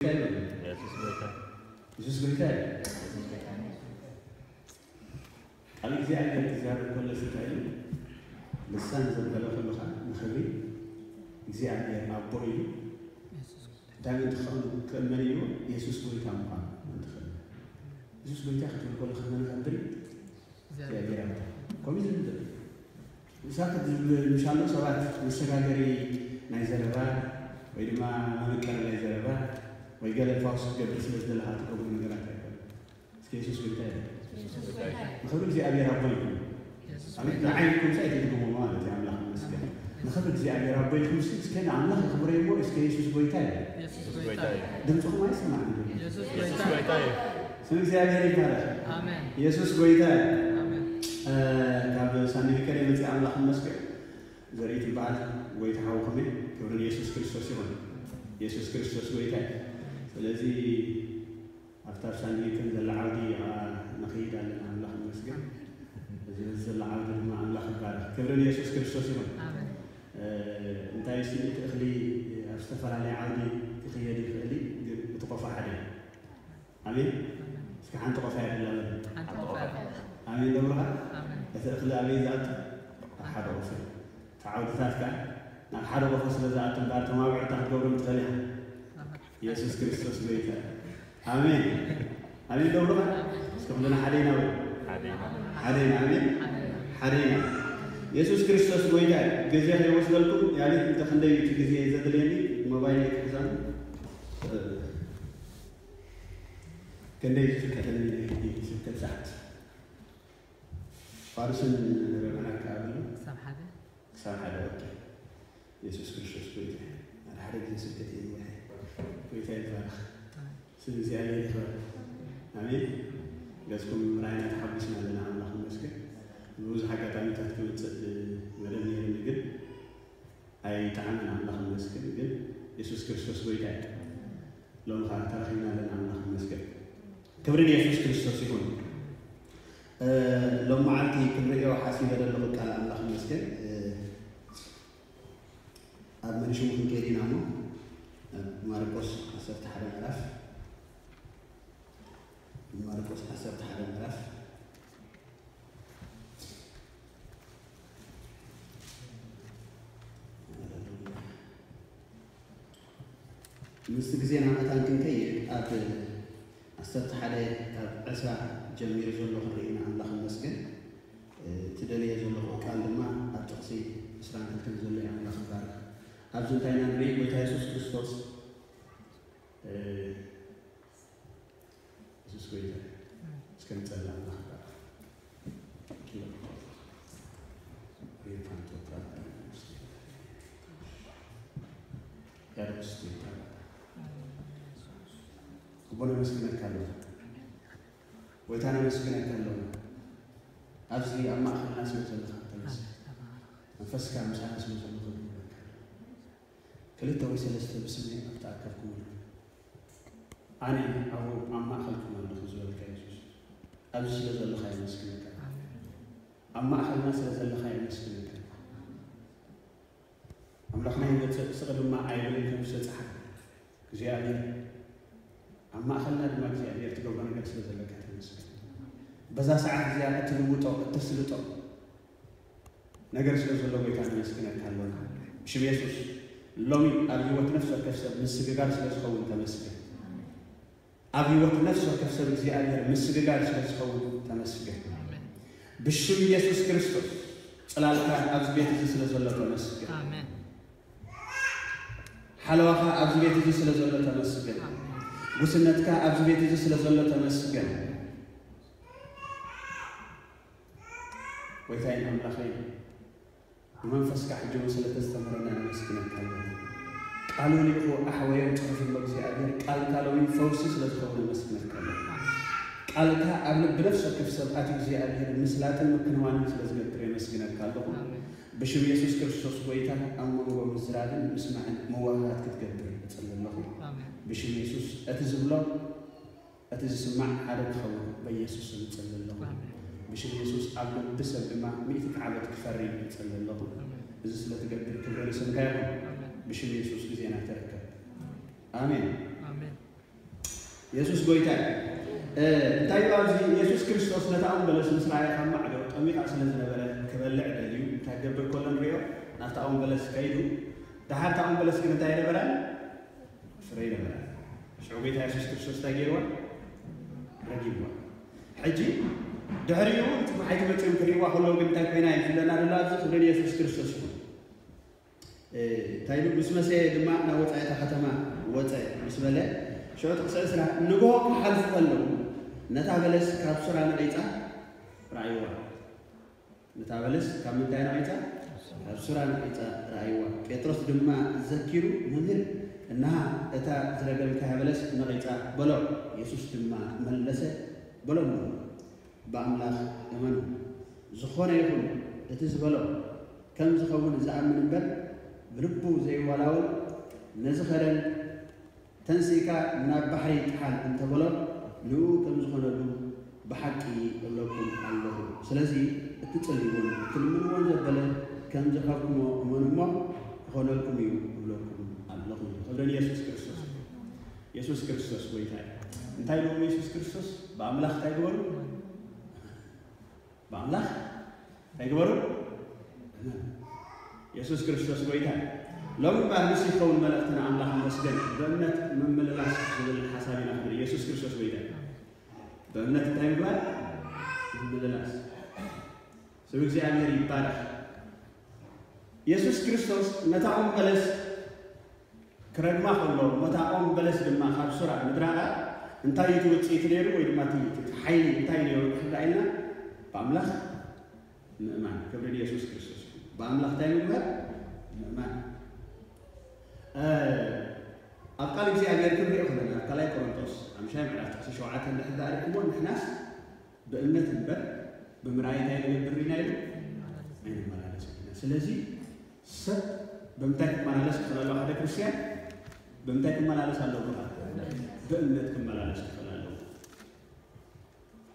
جزء ثاني الجزء عندك زيادة كل ستايل لسان زبالة في المخان نخلي جزء عندي أبوي دعني تخلو كمليو يسوس بويتا مقام نتخلي يسوس بويتا خدنا كل خدنا نخدري زيادة رابطة كم زبالة مساكت مشانو سبعة مستقاقري نايزربا ويدما ممكن نايزربا ወንጌልን ፋስ ገብር ስለ ዝደለካ ትከውን ነገራት ኣይኮነ እስኪ የሱስ ጉዳይ ንክብሪ እግዚኣብሔር ኣቦ ይኹን ንዓይንኩም ሳይ ትድግሞ ማለት እዩ ኣምላኽ መስገን ንክብሪ እግዚኣብሔር ኣቦ ይኹን ስ እስከ ንኣምላኽ ክብረ ሞ እስከ የሱስ ጎይታ እዩ ድምፅኹም ኣይስማዕ ስም እግዚኣብሔር ይባረክ የሱስ ጎይታ ካብ ሳንቪከር የመፅእ ኣምላኽ መስገን ዘርኢ ትበዓል ጎይታ ሃው ከመይ ክብርን የሱስ ክርስቶስ ይሆን የሱስ ክርስቶስ ጎይታ እዩ ስለዚ ኣብታ ሳንዲትን ዘላ ዓውዲ ንኸይድ ኣለና ኣምላኽ ንመስገን እዚ ዘላ ዓውዲ ድማ ኣምላኽ ይባርክ ክብሪ ንየሱስ ክርስቶስ ይኹን እንታይ ስምዒት እኽሊ ኣብ ዝተፈላለየ ዓውዲ ክኽየድ ይኽእል ግን እቲ ቆፋ ሓደ እዩ ኣሜን እስኪ ሓንቲ ቆፋ የድላ ኣሜን ደብርኻ እቲ እኽሊ ኣበይ ዝኣቱ ኣብ ሓደ ቆፍ እዩ እቲ ዓውድታት ከዓ ናብ ሓደ ቆፎ ስለ ዝኣቱ እምበር ተማብዕታ ክትገብሮም ትኽእል ኢኻ يسوع كريستوس ميتا امين امين دوما اسكم لنا حدينا وي حدينا امين حدينا يسوع كريستوس ميتا جزيه هي يا يعني انت خندي جزيه زاد لي موبايل كذا كان ليش في كتلني في كتل ساعات فارسن ربنا كابل سام حدا سام حدا اوكي يسوع كريستوس ميتا انا حريت نسيت كتير الإخوان سدسي على الإخوان آمين ገጽኩም ራይ ሓቢስና ዘለና ኣምላኽ መስግን ብብዙሕ ኣጋጣሚታት ክምፅእ መደብ ነይሩኒ ግን ኣይተዓመን ኣምላኽ መስግን ግን የሱስ ክርስቶስ ጎይታ እዩ ሎም ከዓ ተረኺብና ኣለና ኣምላኽ መስግን ክብሪ ንየሱስ ክርስቶስ ይኹን ሎም መዓልቲ ክንሪኦ ሓሲበ ዘለኹ ቃል ኣምላኽ መስግን ኣብ መንሽሙ ክንከይድ ኢና ሞ ማርቆስ 11 ምዕራፍ ማርቆስ 11 ምዕራፍ ምስ ግዜ ናመታ ክንከይ ኣብ 11 ካብ 20 ጀሚሩ ዘሎ ክንሪኢና ኣምላኽ መስገን ትደልየ ዘለኹ ቃል ድማ ኣብ ጥቕሲ 22 ዘሎ ኣምላኽ ባርክ ኣብዚ እንታይ ኢና ንርኢ ጎይታ የሱስ ክርስቶስ ኢየሱስ ጌታ እስከንጸላና ቦነ መስክነት ካለው ወይታነ መስክነት ካለው ኣብዚ ኣብ ማእኸልና ስለ ዘለካ ተመስ መንፈስካ ምሳና ስለ ዘለኹ ክልተ ወይ ሰለስተ ብስሜ ኣብተኣከብኩም ኣነ ኣብ ኣብ ማእኸል ክመልኹ ዝበልካ የሱስ ኣብዚ ስለ ዘለካ ይመስግነካ ኣብ ማእኸልና ስለ ዘለካ ይመስግነካ ኣምላኽና ይበፅቕ ድማ ኣይብልን ከም ዝተፅሓፍ እግዚኣብሔር ኣብ ማእኸልና ድማ እግዚኣብሔር ትገብሮ ነገር ስለ ዘለካ ተመስግን በዛ ሰዓት እዚኣ እትልውጦ እተስልጦ ነገር ስለ ዘሎ ጎይታ ንመስግነካ ኣለና ብሽም የሱስ ሎሚ ኣብ ሂወት ነፍሲ ወከፍ ሰብ ምስግጋር ስለ ዝኸውን ተመስግን ابي وقت نفسه كفسر زيادة مسجد قال شخص هو تمسك بشو يسوع كريستوس صلاة كان أزبيت في سلسلة زلة تمسك حلوة كان أزبيت في سلسلة زلة تمسك وسنة كان أزبيت في سلسلة زلة تمسك ويتاين أم لخير ومن فسك حجم سلسلة استمرنا نمسكنا كالله قالوني هو أحوين تخفي مجزي يعني أبير قال قالوني فوسي سلتخون المسك مركبة قال قال أبن بنفس كيف سلقات مجزي أبير مسلات المكنوان مثل ذلك ترين مسكنا قال لهم بشم يسوس كيف شخص ويتا أمم ومزراد مسمع مواهات كتقدر أتصل الله بشم يسوس أتزم له أتزم مع على تخون بيسوس أتصل الله بشم يسوس أبن بسبب ما ميتك على تكفرين أتصل الله إذا سلتقدر كبير سنكاهم أمين ብሽም ኢየሱስ ጊዜና ተረከብ አሜን የሱስ ጎይታ እንታይ ኣብዚ የሱስ ክርስቶስ ነታኦም በለስ ምስ ራእያካ ማዕደው ጠሚቃ ስለ ዝነበረ ክበልዕ ደልዩ እንታይ ገብር ከሎ ንሪኦ ናብታኦም በለስ ከይዱ ድሓርታኦም በለስ ግን እንታይ ነበራ ፍረ ነበራ ሽዑ ጌታ የሱስ ክርስቶስ እንታይ ገይርዋ ረጊብዋ ሕጂ ድሕሪኡ እቲ ማሓይቲ መፅኦም ክሪእዋ ከለዉ ግን እንታይ ኮይና ይፍለና ደሎ ኣብዚ ክብልን የሱስ ክርስቶስ እዩ እንታይ ምስመ ሰ ድማ ናብ ወፃኢታ ከተማ ወፀ ምስ በለ ሸወጥ ጥቕሲ ስራ ንጎ ክሓልፍ ከለዉ ነታ በለስ ካብ ሱራ ንዒፃ ረእይዋ ነታ በለስ ካብ ምንታይ ንዒፃ ካብ ሱራ ንዒፃ ረእይዋ ጴጥሮስ ድማ ዘኪሩ መምህር እናሃ እታ ዝረገልካያ በለስ ንዒፃ በሎ የሱስ ድማ መለሰ በሎም ብኣምላኽ እመኑ ዝኾነ ይኹን እቲ ዝበሎ ከም ዝኸውን ዝኣምን እምበር ብልቡ ዘይወላውል ነዝኸረን ተንሲእካ ናብ ባሕሪ ጥሓል እንተበሎ ንኡ ከም ዝኾነሉ ብሓቂ እብለኩም ኣለኹ ስለዚ እትፀልይዎን እትልምንዎን ዘበለ ከም ዝኸብኩሞ እመን እሞ ክኾነልኩም እዩ እብለኩም ኣለኹ ክብረን የሱስ ክርስቶስ የሱስ ክርስቶስ ጎይታ እንታይ ደሞ የሱስ ክርስቶስ ብኣምላኽ እንታይ ግበሩ ብኣምላኽ እንታይ ግበሩ يسوس كريستوس قويتا لو بعد نسي قول ملكتنا عن الله مسجد بأمنت من ملباس زبل الحسابي نحن يسوس كريستوس قويتا بأمنت تنبال من ملباس سوى زي عمير يبارك يسوس كريستوس نتعون بلس كرد ما قول له نتعون بلس دماء خارج سرعة مدرعه انت يتوت يتنيرو ويدما تيتوت حيلي انت يتوت يتنيرو ويدما تيتوت حيلي انت يتوت يتنيرو ويدما تيتوت حيلي انت يتوت يتنيرو ويدما تيتوت حيلي انت يتوت يتنيرو ويدما تيتوت حيلي انت يتوت يتنيرو ويدما تيتوت حيلي انت يتوت يتنيرو ويدما تيتوت حيلي انت يتوت يتنيرو ويدما تيتوت حيلي انت يتوت يتنيرو ويدما تيتوت حيلي انت يتوت يتنيرو ويدما تيتوت حيلي انت يتوت يتنيرو ويدما تيتوت حيلي انت يتوت يتنيرو ويدما تيتوت حيلي انت يتوت يتنيرو ويدما تيتوت حيلي انت يتوت يتنيرو ويدما ብኣምላኽታይ ምግባር ምእማን ኣብ ቃል እግዚኣብሔር ክንሪኦ ከለና ካልኣይ ቆሮንቶስ ኣምሻይ ምዕራፍ ጥቕሲ ሸውዓተ እንድሕዳር እሞ ንሕናስ ብእምነት እምበር ብምርኣይታይ ንገብር ኢና ኢሉ ኣይንመላለስ ኢና ስለዚ ሰብ ብምንታይ ክመላለስ ክኽእል ኣለዎ ሓደ ክርስትያን ብምንታይ ክመላለስ ኣለዎ ብእምነት ክመላለስ ክኽእል ኣለዎ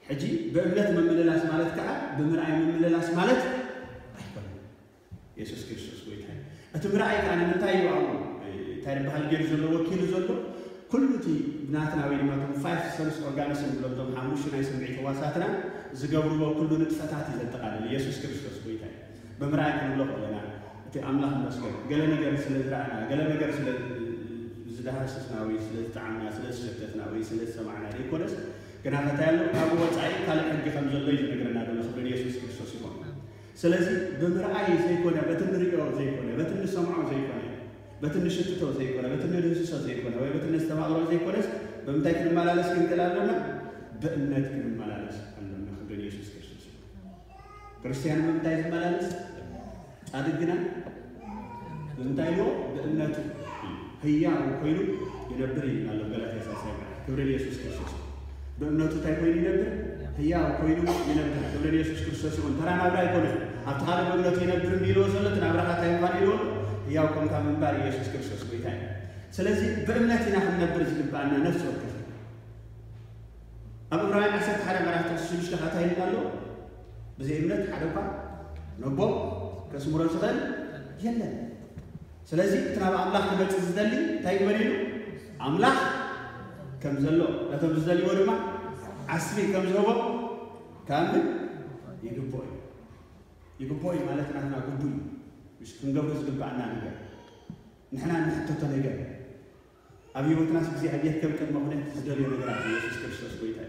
ሕጂ ብእምነት መመለላስ ማለት ከዓ ብምርኣይ መመለላስ ማለት يسوس كريستوس ويتا اتم رايك انا نتاي وامو تاري بحال غير زلو وكيل زلو كل تي بناتنا وين ما تم فايف سنس اورجانيس ان بلوتون حاموش ناي سمعي تواساتنا زغبروا كل نتفتات اذا تقال يسوس كريستوس ويتا بمرايك نبلغ لنا تي املاح نسكر قال لنا غير سلا درانا قال لنا غير سلا زدها سسنا وي سلا تعنا سلا شفتنا وي سلا سمعنا ليكونس كنا نتايلو ابو وصاي قال انت خمزلو يجي نقرنا دوله خبر يسوس كريستوس يكون ስለዚህ በምርአይ ዘይኮነ በትንሪኦ ዘይኮነ በትንሽ ሰምዖ ዘይኮነ በትንሽ እትቶ ዘይኮነ በትንሽ ድህስሶ ዘይኮነ ወይ በትንሽ ተማቅሮ ዘይኮነስ በምንታይ ክንመላለስ ክንቅላለና በእምነት ክንመላለስ አለና ክብር ኢየሱስ ክርስቶስ ክርስቲያን በምንታይ ዝመላለስ ጻድግና ግና በምንታይ ነው በእምነቱ ህያው ኮይኑ ይነብር ይላል ገላትያ 3 ክብር ኢየሱስ ክርስቶስ በእምነቱ ታይ ኮይኑ ይነብር ሕያው ኮይኑ ይነብር እብለን ኢየሱስ ክርስቶስ ይሁን ተራ ናብራ ኣብቲ ሓደ መግለቱ ይነብር ቢሎ ዘሎ እቲ ናብራኻታ ኢልዎ ሕያው ኮንካ ምንባር ኢየሱስ ክርስቶስ ጎይታ እዩ ስለዚ ብእምነት ኢና ክንነብር ዝግባአና ነፍሲ ወከፍ ኣብ ዕብራውያን 11 መራሕቲ ሽዱሽተ ኸታ ይብል ኣሎ ብዘይ እምነት ሓደ እኳ ነቦ ከስምሮ ዝኽእል የለን ስለዚ እቲ ናብ ኣምላኽ ዝደሊ እንታይ ክበል ኢሉ ኣምላኽ ከም ዘሎ ነቶም ዝደልይዎ ድማ عسري كم جواب كامل يقبوي يقبوي مالتنا هنا قبوي مش كنقبل زقبعنا نقا نحنا نحطو تنقا أبي وتناس بزي أبي أكتب كلمة هنا تزدل يا نقرأ يسوس كريستوس بيتا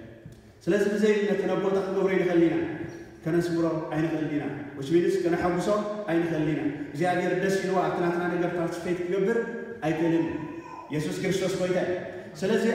سلازم زي إن تنبوت قبري نخلينا كنسمرو أين خلينا وش بيدس كنحوسو أين خلينا زي أبي ردس يلوا أتناتنا نقرأ ترانسفيت كبر أي كلمة يسوس كريستوس بيتا سلازم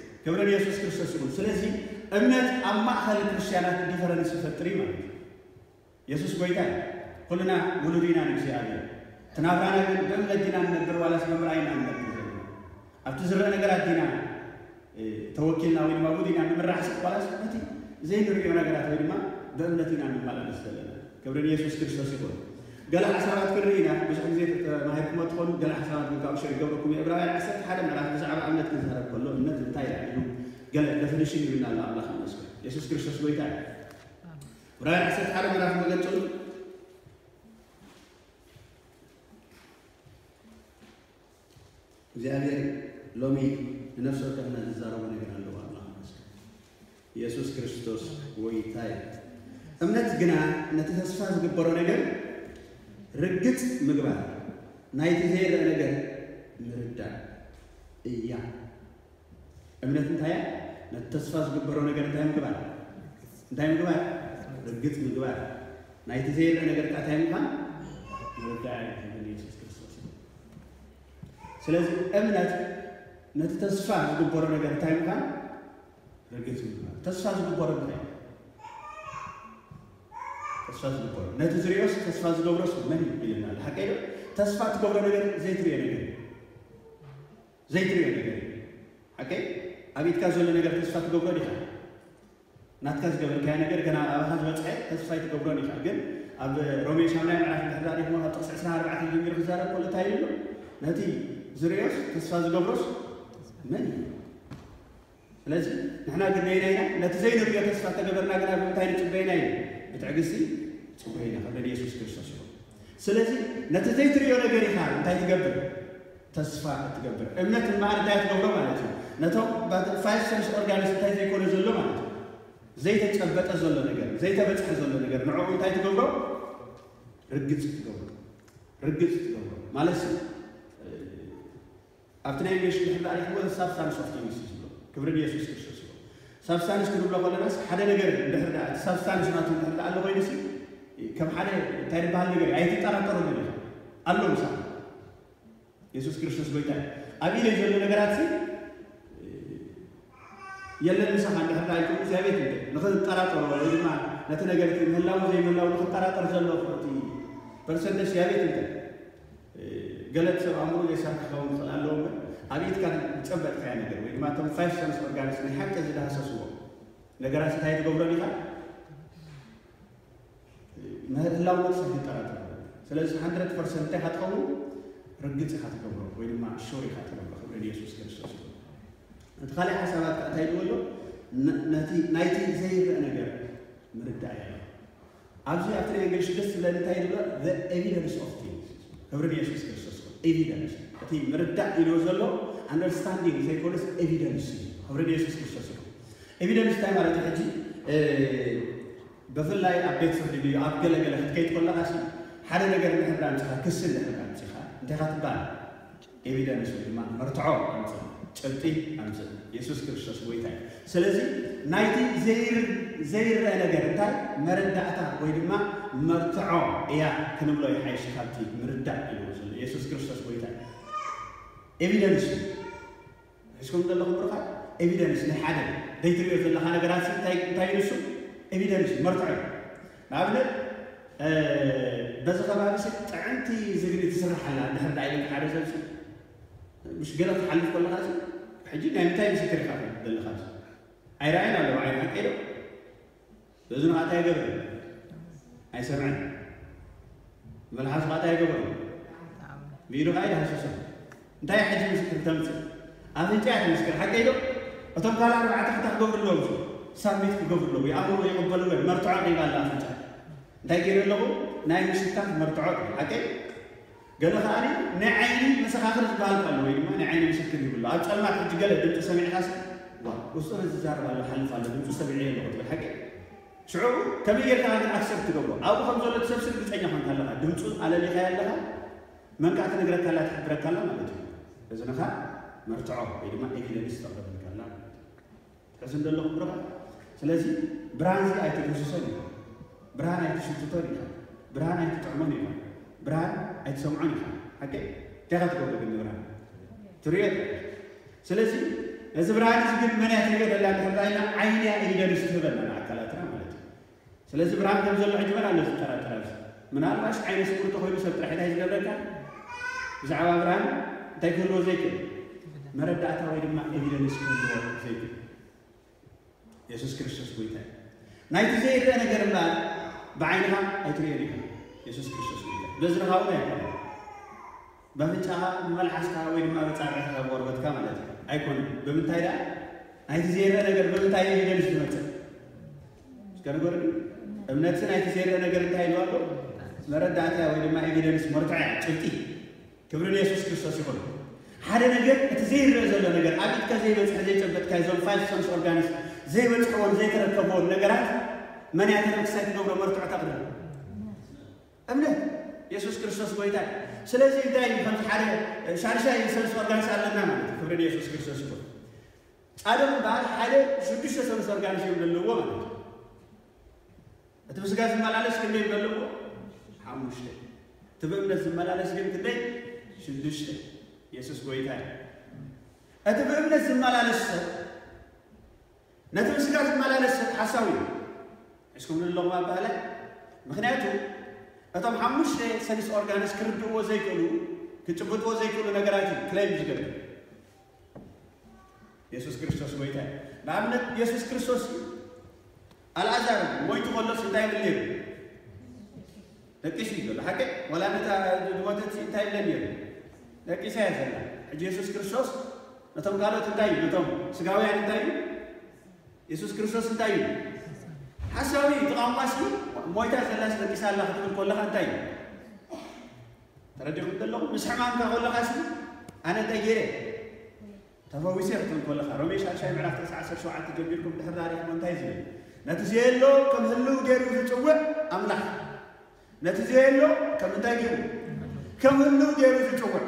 ገብረ ኢየሱስ ክርስቶስ ይሁን። ስለዚህ እምነት አብ ክርስቲያናት ዲፈረንስ ይፈጥሪ ማለት ነው። ኢየሱስ ጎይታ ሁልና ውሉዲና ነው እግዚአብሔር ትናብራና ነገር በእምነት ዲና ነበር ዋላስ ና ነገር ኣብቲ ዝረአ ነገራት ዲና ተወኪልና ወይ ድማ ውሉዲና ንምራሕ ዋላስ ነቲ ዘይንሪዮ ነገራት ወይ ድማ በእምነት ኢና ንመላለስ ዘለና ገብረ ኢየሱስ ክርስቶስ ይሁን قال حسنات كرينا باش عزيز ما هي كما تقول قال حسنات من كاو شيء قبل كم يبرأ يعني حسنات حدا من عهد زعم عملت كذا هذا كله النت بتاعي يعني قال الدفنشين من الله الله خمس كم يسوع كريستوس بيتاع ورأي حسنات حدا من عهد مجد تقول زعل لومي نفسه كنا نزاره من عند الله الله خمس كم يسوع كريستوس بيتاع أمنت جنا نتسفاز ببرونيجر ርግጥ ምግባር ናይትዜር ነገር ምርዳእ እያ እምነት እንታይ ተስፋ ዝግበሮ ነገር እንታይ ምግባር እንታይ ምግባር ርግፅ ምግባር ናይቲ ዘየለ ነገር ካ እንታይ ምኳን ኢየሱስ ክርስቶስ ስለዚ እምነት ነቲ ተስፋ ዝግበሮ ነገር እንታይ ምኳን ርግፅ ምግባር ተስፋ ዝግበሮ ተስፋ ዝግበሩ ነቲ ዝሪኦስ ተስፋ ዝገብሮስ መን ይብልና ሓቀ ዩ ተስፋ ትገብሮ ነገር ዘይትርዮ ነገር ዘይትርዮ ነገር ሓቂ ኣብ ኢትካ ዘሎ ነገር ተስፋ ትገብሮ ዲኻ ናትካ ዝገበርካያ ነገር ገና ኣብኻ ዝበፅሐ ተስፋ ይትገብሮ ኢኻ ግን ኣብ ሮሜ ሻምናይ ምዕራፍ ምሕዳር ይሞ ኣብ ጥቕሲ ኣርባዕተ ጀሚሩ ክዛረብ ኮሉ እንታይ ኢሉ ነቲ ዝርዮስ ተስፋ ዝገብሮስ መን እዩ ስለዚ ንሕና ግነይና ኢና ነቲ ዘይንርዮ ተስፋ ተገበርና ግና ብምንታይ ንፅበይና እዩ ብትዕግስቲ ፅጉሪ ይድኸበል የሱስ ክርስቶስ ይኹ ስለዚ ነቲ ዘይትሪዮ ነገር ኢኻ እንታይ ትገብር ተስፋ እትገብር እምነት እምበኣር እንታይ ትገብሮ ማለት እዩ ነቶም ፋይቭ ኦርጋኒስ እንታይ ዘይኮነ ዘሎ ማለት እዩ ዘይተጨበጠ ዘሎ ነገር ዘይተበፅሐ ዘሎ ነገር ንዕኡ እንታይ ትገብሮ ርግፅ ትገብሮ ርግፅ ትገብሮ ማለት ኣብቲ ናይ ሜሽ ምሕላሪክዎ ተሳብ ሳንሶፍቲ ምስ ዝብሎ ክብርን የሱስ ክርስቶስ ሳብስታንስ ክንብሎ ከለናስ ሓደ ነገር እንድሕርዳ እቲ ሳብስታንስ ናቱ እንድሕርዳ ኣሎ ኮይኑ ሲ ከም ሓደ እንታይ ዝበሃል ነገር ኣይትጠራጠሮ ነገር ኣሎ ምሳ የሱስ ክርስቶስ ጎይታ ኣብ ኢለ ዘሎ ነገራት ሲ የለን ምሳኻ እንድሕርዳ ይኮ እግዚኣብሔር እ ንክጠራጠሮ ወይ ድማ ነቲ ነገር ምህላው ዘይምህላው ንክጠራጠር ዘሎ እቲ ፐርሰንተጅ እግዚኣብሔር እንተ ገለት ሰብ ኣእምሮ ዘይሰርሕ ክኸውን ክኽእል ኣለዎ أبيت كان تبعت في عندك وإذا ما تم فايف سنس أورجانيس من حتى زي ده سوسو نقرأ في تايت قبل ليها نهر الله وقت في ترى ترى سلسلة هندرت فرسن تحت قبل رجعت خاطر قبل وإذا ما شوري خاطر قبل قبل ليه سوسو كرسوس أدخل حسابات تايت قبل نتي نايتي زي ما أنا قبل من الدعاية أبزي أتري إنجلش بس لأن تايت قبل the evidence of things قبل ليه سوسو كرسوس evidence እቲ ምርዳእ ኢሉ ዘሎ ኣንደርስታንዲንግ ዘይኮነስ ኤቪደንስ እዩ ክብሪ ንየሱስ ክርስቶስ እዩ ኤቪደንስ እንታይ ማለት እዩ ሕጂ ብፍላይ ኣብ ቤት ፍርዲ ድዩ ኣብ ገለገለ ክትከይድ ከለካ ሓደ ነገር ንሕብራ ንፅኻ ክስ ንሕብራ ንፅኻ እንታይ ካ ትበሃል ኤቪደንስ ወይ ድማ መርትዖ ኣምፅ ጭብጢ ኣምፅ የሱስ ክርስቶስ ወይታ እዩ ስለዚ ናይቲ ዘይረአ ነገር እንታይ መረዳእታ ወይ ድማ መርትዖ እያ ክንብሎ ይሓይሽ ካብቲ ምርዳእ ኢሉ ዘሎ የሱስ ክርስቶስ ወይ ኤቪደንስ ሒዝኩም ዘለኹም ርፋዕ ኤቪደንስ ናይ ሓደ ዘይትሪኦ ዘለካ ነገራት እንታይ እዩ ንሱ ኤቪደንስ መርትዖ እዩ ንኣብነት በዚ ከባቢ ጥዕንቲ ዝግሪ ትስራሕ ኣላ ድሕር ዳይነት ሓደ ሰብ ምስ ገለ ክትሓልፍ ከለካ ሕጂ ናይ ምንታይ ምስክር ኢካ ዘለካ ኣይረኣይን ኣለዎ ዓይን ሓቀ ዶ እዚ ንካ እንታይ ገብር ኣይሰምዐን መልሓሱ ካ እንታይ ገብር ብኢሉ ከዓ ይዳሃሰሶ انت حجي مشكل تمثل هذا جات مشكل حق ايدو وتبقى لا ربع تحت قبر لو مشو ساميت قبر لو يعمرو يقبل وين مرتعو قيبال لا فجأة انت يقول له ناي مشتات مرتعو حقي قال له ثاني نعيني مسخ اخر تبال قال وين ما نعيني مشكل يقول له اتصل معك حجي قال انت سمع حاسب والله وصل الزار قال له حلف قال له مستبعين له حقي ሽዑ ከመይ ጌርካ ኣክሰብ ትገብሮ ኣብኡ ከም ዘሎ ትሰብስብ ግፀኛ ኮንካ ኣለካ ድምፁ ኣለሊኻ ኣለኻ መንካዕቲ ነግረካ ኣላ ትሕብረካ ኣላ ማለት እዩ ሕዝንኸ መርትዖ ወይ ድማ ኤቪደንስ ተቕርብ ንከልና ሕዚ ንደለኹ ብርሃ ስለዚ ብርሃን እዚ ኣይትገስሶን ኢኻ ብርሃን ኣይትሽትቶን ኢኻ ብርሃን ኣይትጥዕሞን ኢኻ ብርሃን ኣይትሰምዖን ኢኻ ሓቂ እንታይ ክትገብሩ ግን ብርሃን ትሪኦ ስለዚ እዚ ብርሃን እዚ ግን መን እያ ትሪኦ ዘላ ንሕርኢና ዓይን እያ ኤቪደንስ ትህበና ንኣካላትና ማለት እዩ ስለዚ ብርሃን ከም ዘሎ ሕጅመን ኣሎ ዝጠራጠራ ምናልባሽ ዓይነ ስቁርቶ ኮይኑ ሰብ ጥራሕ ታይ ዝገብረካ ብዛዕባ ብርሃን ተገሎ ዘይክል መረዳእታ ወይ ድማ ኤቪደንስ ክህልዎ ዘይክል የሱስ ክርስቶስ ጎይታ እዩ ናይቲ ዘይረአ ነገር እምበር ብዓይንኻ ኣይትሪኦን ኢኻ የሱስ ክርስቶስ ጎይታ በዝረኻ እውን ኣይኮነ ብፍንጫኻ መልሓስካ ወይ ድማ በፃዕዕካ ብቆርበትካ ማለት እዩ ኣይኮነ ብምንታይ ደኣ ናይቲ ዘይረአ ነገር ብምንታይ ኤቪደንስ ዝመፅእ ስከነገር እምነት ናይቲ ዘይረአ ነገር እንታይ ኢሉ ኣሎ መረዳእታ ወይ ድማ ኤቪደንስ መርትዕ ጭብጢ كبرنا يسوس كريستوس يقول حالا نجد تزيه الرزل نجد عبد كزيه بس حزيه تبت كزيه فايف سنس أورجانس زيه بس حوان زيه ترى كبر نجرات من يعترف كسات نوبل مرت عتقنا أمنا يسوس كريستوس بويتا سلازي دايم خمس حالا شعر شاي سنس أورجانس على النام كبرنا يسوس كريستوس يقول أدم بعد حالا شدش سنس أورجانس يقول له وما أنت بس قاعد تملأ لسكنين بلوه حاموش تبقى من الزملاء لسكنين كده ሽዱሽተ ኢየሱስ ጎይታ እቲ ብእምነት ዝመላለስ ሰብ ነቲ ምስጋ ዝመላለስ ሰብ ሓሳዊ እዩ ሕዝኩም ዘለኹም ኣባህላይ ምክንያቱ እቶም ሓሙሽተ ሰሊስ ኦርጋንስ ክርድእዎ ዘይክእሉ ክጭብጥዎ ዘይክእሉ ነገራት እዩ ክለይ ዝገብ የሱስ ክርስቶስ ጎይታ እዩ ንኣብነት የሱስ ክርስቶስ ኣልኣዛር ሞይቱ ከሎስ እንታይ ብል ነይሩ ደቂሱ እዩ ዘሎ ሓቂ ወላ ነታ ድወተት እንታይ ብለን ነይሩ ለቂሳ ያዘና ኢየሱስ ክርስቶስ ነቶም ካልኦት እንታይ ነቶም ስጋውያን እንታይ ኢየሱስ ክርስቶስ እንታይ እዩ ሓሳዊ ተቃማሲ ሞይታ ዘላስ ለቂሳ ኣላ ክትብል ከለካ እንታይ እዩ ተረዲኹም ዘለኹም ምስ ሕማምካ ከለካሲ ኣነ እንታይ ገይረ ተፈዊሰ ክትብል ከለካ ሮሜ ሻርሻይ ምዕራፍ 97 ጀሚርኩም ድሕር ታሪክሞ እንታይ ዝብል ነቲ ዘየሎ ከም ህልው ገይሩ ዝፅውዕ ኣምላኽ ነቲ ዘየሎ ከም እንታይ ገይሩ ከም ህልው ገይሩ ዝፅውዕ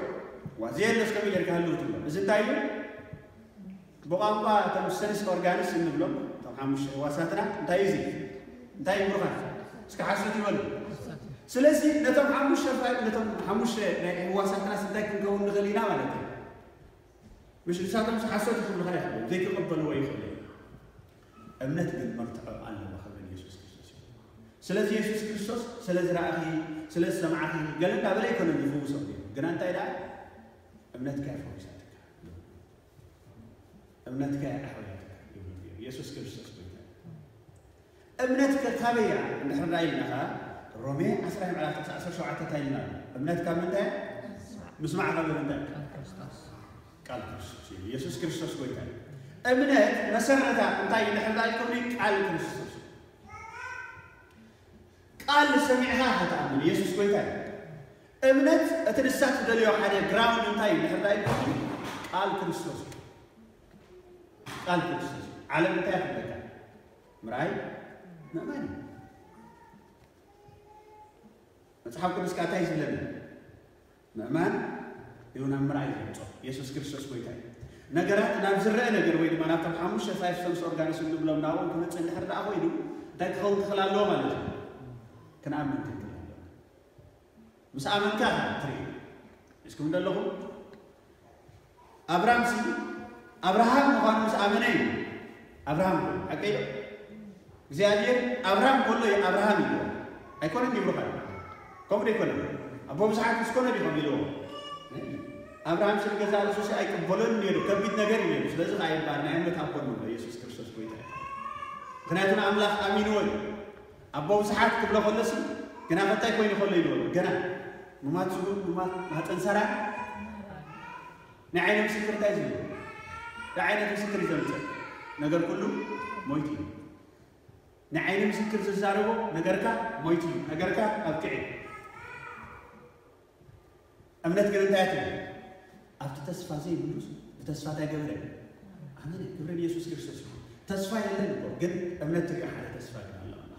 وزير نفس كم يرجع له تقول بس انت عيون بقام با تمسرس أورجانس إنه بلو طبعا مش واساتنا انت عيزي انت عيون بروحان بس كحاسو تقول سلسي نتم حمش رفع نتم حمش واساتنا سنتاك نكون نغلينا ما نتم مش لسات مش حاسو تقول بروحان ذيك قبل هو يخلي أمنت بالمرتع أن الله خبر يسوس كريستوس سلسي يسوس كريستوس سلسي رأخي سلسي سمعخي قال لنا بلا يكون يفوز صديق قال أنت إذا እምነትካ ያፈውሳል እምነትካ ያዳሕወያትካ ይብሉ ኢየሱስ ክርስቶስ ጎይታ እምነትካ ካበያ እንድሕርና ኢልናኻ ሮሜ 117 ታይልና እምነትካ ምንታይ ምስማዕካ ምንታይ ቃል ክርስቶስ እዩ ኢየሱስ ክርስቶስ ጎይታ እምነት መሰረታ እንታይ እንድሕርና ኢልኩኒ ቃል ክርስቶስ ቃል ሰሚዕካ ከተኣምን ኢየሱስ ጎይታ እዩ እምነት እቲ ንሳት ዝደልዮ ሓደ ግራውንድ እንታይ እዩ ድሕርዳይ ቃል ክርስቶስ ቃል ክርስቶስ ዓለም እንታይ ክበካ ምርኣይ ምእማን እዩ መፅሓፍ ቅዱስካ እንታይ ዝብለኒ ምእማን እዩ ናብ ምርኣይ ይገልፆ የሱስ ክርስቶስ ጎይታ እዩ ነገራት ናብ ዝረአ ነገር ወይ ድማ ናብቶም ሓሙሽተ ሳይ ሳይፍሰምስ ኦርጋኒስ ንብሎም ናብኦም ክመፅእ እንድሕር ዳኣ ኮይኑ እንታይ ክኸውን ትኽእል ኣለዎ ማለት እዩ ክንኣምን ምስኣመንካ ትርኢ እስኩም ዘለኹም ኣብርሃም ሲ ኣብርሃም ምዃኑ ምስ ኣመነ እዩ ኣብርሃም ኮይኑ ሓቀዮ እግዚኣብሔር ኣብርሃም ከሎ እዩ ኣብርሃም እዩ ኣይኮነን ይብሉካ ከምኡ ደይኮነ ኣቦ ብዙሓት ምስኮነ ዲኹም ኢልዎ ኣብርሃም ስለ ገዛ ርሱስ ኣይቅበሎን ነይሩ ከቢድ ነገር እዩ ነይሩ ስለዚ ከዓ ይበሃል ናይ እምነት ኣቦ ኢየሱስ ክርስቶስ ጎይታ ምክንያቱ ንኣምላኽ ኣሚንዎ እዩ ኣቦ ብዙሓት ክብሎ ከሎሲ ግና ፈታይ ኮይኑ ከሎ ይብሎ ገና ንማት ዝብል ንማት ማህፀን ንዓይነ ምስክር እንታይ ዝብል ንዓይነት ምስክር እዩ ዘምፅእ ነገር ኩሉ ሞይት እዩ ንዓይነ ምስክር ዝዛረቦ ነገርካ ሞይት እዩ ነገርካ ኣብቅዕ እዩ እምነት ግን እንታይ ትብል ኣብቲ ተስፋ ዘይብሉ ብተስፋ እንታይ ገብረ ኣመነ ክብርን ኢየሱስ ክርስቶስ ተስፋ የለን ግን እምነት ትሪኦ ሓደ ተስፋ ግን ኣሎ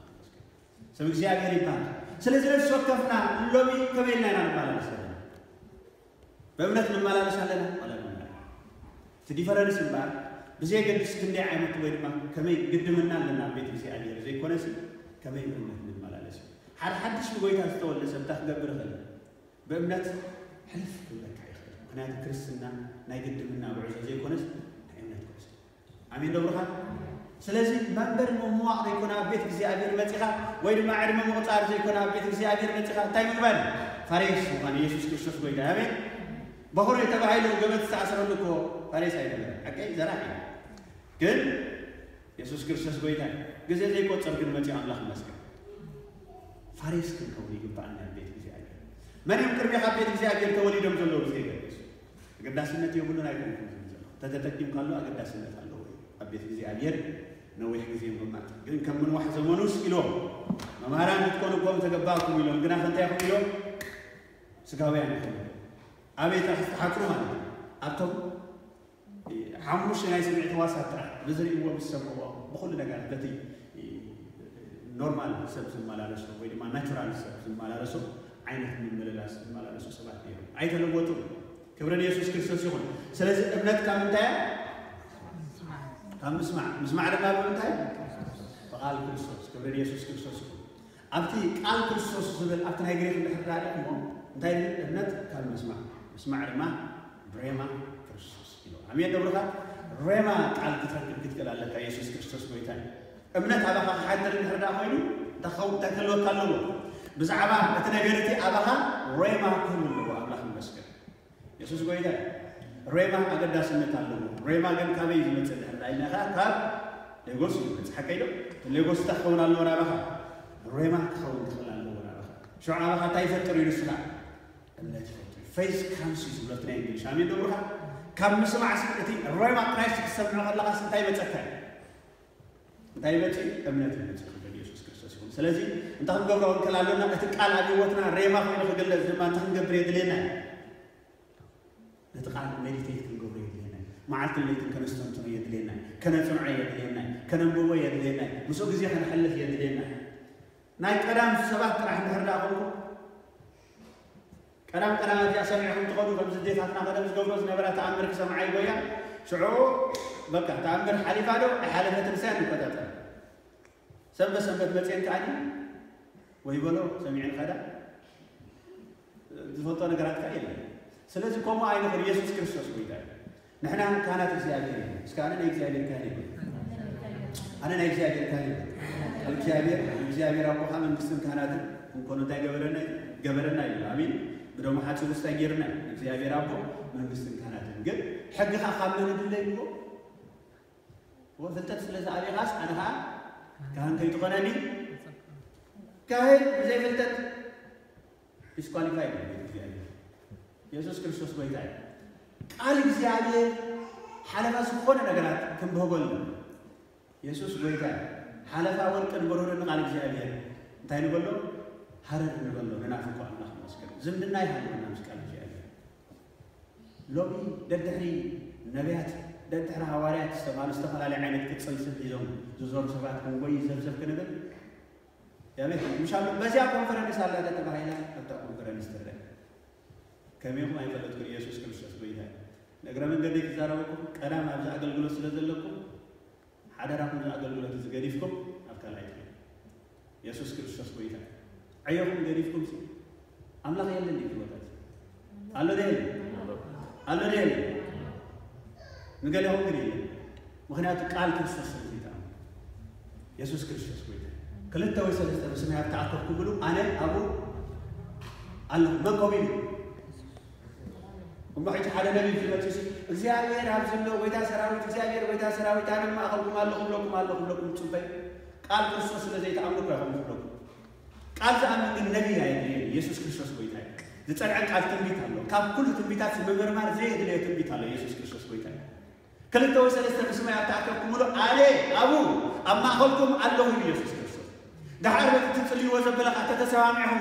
ሰብ እግዚኣብሔር ይባሃል ስለዚህ ለእሱ ከፍናል ሎሚ ማለት ነው። በእምነት እንመላለሳለን ማለት ነው እቲ ዲፈረንስ እምበር ብዘይ ገድስ ክንደይ ወይ ድማ ከመይ ግድምና ኣለና ቤት እግዚኣብሔር ዘይኮነሲ ከመይ እምነት ንመላለስ ሓደ ሓድሽ ንጎይታ ዝተወለደ ሰብ ክገብር ይኽእል በእምነት ሕልፍ ክብለካ ይኽእል ምክንያቱ ክርስትና ናይ ግድምና ውዕዞ ዘይኮነስ ናይ እምነት ክርስት ኣሜን ስለዚ መንበሪ ምምዋቕ ዘይኮነ ኣብ ቤት እግዚኣብሔር መፂኻ ወይ ድማ ዕድመ ምቁፃር ዘይኮነ ኣብ ቤት እግዚኣብሔር መፂኻ እንታይ ምግባር ፋሬስ ምኳን ኢየሱስ ክርስቶስ ጎይታ ኣበይ በኩሪ ተባሂሉ ገመድ ዝተኣሰረሉ እኮ ፋሬስ ኣይነበረን ሓቀይ ዘራሕ እዩ ግን ኢየሱስ ክርስቶስ ጎይታ ግዜ ዘይቆፀር ግን መፂ ኣምላኽ መስገን ፋሬስ ክንከውን ይግባአና ቤት እግዚኣብሔር መን እዮም ቅድሚ ካብ ቤት እግዚኣብሔር ተወሊዶም ዘለዉ ግዜ ገለሱ ኣገዳስነት የብሉን ኣይኮንኩም ዘሎ ተተጠቂምካሉ ኣገዳስነት ኣለዎ ኣብ ቤት እግዚኣብሔር ነዊሕ ግዜ ምቕማጥ ግን ከም ዘመኑስ ኢሎም መምሃራን ንትኮንዎም ተገባእኩም ኢሎም ግና ከንታይ ይኹም ኢሎም ስጋውያን ይኹም ኣበይ ጥራሕ ማለት እዩ ኣብቶም ሓሙሽተ ናይ ስምዒት ህዋሳት ጥራሕ ብዝርእይዎ ዝሰምዕዎ ብኩሉ ነገር በቲ ኖርማል ሰብ ዝመላለሶ ወይ ድማ ናቹራል ሰብ ዝመላለሶ ዓይነት ምምልላስ ዝመላለሱ ሰባት እዮም ኣይተለወጡም ክብረን የሱስ ክርስቶስ ይኹን ስለዚ እምነት ካብ እንታይ ካብ ምስማዕ ምስማዕ ድማ ብምንታይ ብቓል ክርስቶስ ክብሪ የሱስ ክርስቶስ ኣብቲ ቃል ክርስቶስ ዝብል ኣብቲ ናይ ግሪክ ንድሕርዳሪ እሞ እንታይ እምነት ካብ ምስማዕ ምስማዕ ድማ ብሬማ ክርስቶስ ኢሎ ኣሜን ደብሩካ ሬማ ቃል ክትረክብ ክትክእል ኣለካ የሱስ ክርስቶስ ጎይታ እዩ እምነት ኣባኻ ክሓደር ንድሕርዳ ኮይኑ እንታኸውን እንታይ ክህልወካ ኣለዎ ብዛዕባ እቲ ነገር እቲ ኣባኻ ሬማ ክህሉ ኣለዎ ኣምላኽ ንመስክር የሱስ ጎይታ ሬማ ኣገዳስነት ኣለዎ ሬማ ግን ካበይ ዝመፅእ ራእይናኻ ካብ ሌጎስ እዩ በፅሓከ ኢዶ ሌጎስ እንታይ ክኸውን ኣለዎ ናባኻ ሬማ ክኸውን ትኽእል ኣለዎ ናባኻ ሽዑ ናባኻ እንታይ ይፈጥር እዩ ንስኻ እምነት ይፈጥር እዩ ፌዝ ካምስ እዩ ዝብለት ናይ እንግሊሽ ኣሜን ደብርካ ካብ ምስማዕ እቲ ሬማ ክራይስት ክሰምዖ ከለኻስ እንታይ ይበፀካ እንታይ ይበፅ እምነት ይበፅ ኢየሱስ ክርስቶስ ይኹን ስለዚ እንታይ ክንገብሮ ክንክእል ኣለና እቲ ቃል ኣብ ሂወትና ሬማ ኮይኑ ክግለፅ ድማ እንታይ ክንገብር የድልየና ነቲ ቃል ሜዲቴት መዓልቲ ለይትን ከነስተንትኑ የድልየና ከነፅንዖ የድልየና ከነንብቦ የድልየና ምስኡ ግዜ ከነሐልፍ የድልየና ናይ ቀዳም ሰባት ጥራሕ እንድሕር ዳ ኮንኩ ቀዳም ቀዳማት እያ ሰሚዕኹም ትኸዱ ከምዚ ዴታትና ቀደም ዝገብሮ ዝነበረ ተኣምር ክሰምዓይ ጎያ ሽዑ በቃ ተኣምር ሓሊፋ ዶ ሓለፈት ንሳ ንቆጣጠር ሰንበት ሰንበት መፅን ከኣኒ ወይ በሎ ሰሚዕን ከዳ ዝፈልጦ ነገራት ከ የለን ስለዚ ከምኡ ኣይነኽር ኢየሱስ ክርስቶስ ጎይታ እዩ ንሕና ካህናት እግዚአብሔር እዩ እስከ ኣነ ናይ እግዚኣብሔር ካህን ይበ ኣነ ናይ እግዚኣብሔር ካህን ይበ እግዚኣብሔር እግዚኣብሔር ኣቦኻ መንግስትን ካህናትን እንኮኑ እንታይ ገበረና ገበረና እዩ ኣሚን ብደሞ ሓፂር ውስጥ ጌርና እግዚኣብሔር ኣቦ መንግስትን ካህናትን ግን ሕጊኻ ካብ መንድለ ይዎ ወፍልጠት ስለዝኣበኻስ ኣነ ከዓ ካህን ከይትኾነኒ ካህን ብዘይ ፍልጠት ዲስኳሊፋይ ኢየሱስ ክርስቶስ ጎይታ እዩ ቃል እግዚአብሔር ሓለፋ ዝኾነ ነገራት ክንበህበሉ የሱስ ጎይታ ሓለፋ ወርቂ ንበልሆነ ቃል እግዚኣብሔር እንታይ ንበሎ ሃረር ንበሎ ንናፍቆ ኣምላኽ መስቀል ዝምድና ይሃለና ምስ ቃል እግዚኣብሔር ሎሚ ደድሕሪ ነቢያት ደድሕሪ ሃዋርያት ዝተባሃሉ ዝተፈላለየ ዓይነት ቅፅል ስብ ሒዞም ዝዞሩ ሰባት ክንጎይ ዘብዘብ ክንብል ያቤት ምሻሉ በዚያ ኮንፈረንስ ኣላ ተባሂላ ኣብታ ኮንፈረንስ ትረአ ከመም አይፈለጥኩ ኢየሱስ ክርስቶስ ጎይታ ነግረ መንገዲ ክዛረበኩም ቀዳም ኣብዚ ኣገልግሎት ስለ ዘለኩም ሓደራኩም ኣገልግሎት እዚ ገዲፍኩም ኣብ ካልኣይ ኢየሱስ ክርስቶስ ጎይታ ዕዮኩም ገዲፍኩም ኣምላኽ የለን እዩ ቦታት ኣሎ ደ የለ ኣሎ ደ የለ ንገሊኹም ግን የለን ምክንያቱ ቃል ክርስቶስ ስለዘይታ ኢየሱስ ክርስቶስ ጎይታ ክልተ ወይ ሰለስተ ብስማይ ኣብ ተኣከብኩ ብሉ ኣነ ኣብኡ ኣለኹ መን ከምኡ ኢሉ እማሕጂ ሓደ ነቢይ ዝመፅስ እግዚኣብሔር ኣብ ዘሎ ወይታ ሰራዊት እግዚኣብሔር ወይታ ሰራዊት ኣነ ማእኸልኩም ኣለኹም ለኩም ኣለኹም ለኩም ፅበይ ቃል ክርስቶስ ስለ ዘይተኣምኑ እኳ ዝብለኩ ቃል ዝኣምን ግን ነቢይ ኣይድልየ ኢየሱስ ክርስቶስ ጎይታ እዩ ዝፀንዐ ቃል ትንቢት ኣሎ ካብ ኩሉ ትንቢታት ምምርማር ዘየድለየ ትንቢት ኣሎ ኢየሱስ ክርስቶስ ጎይታ እዩ ክልተ ወይ ሰለስተ ብስማይ ኣብ ኣለ ኣብኡ ኣብ ማእኸልኩም ኣለኹ ኢየሱስ ክርስቶስ ዳሓር በቲ ትፅልይዎ ዘበለካ ተተሰማሚዕኹም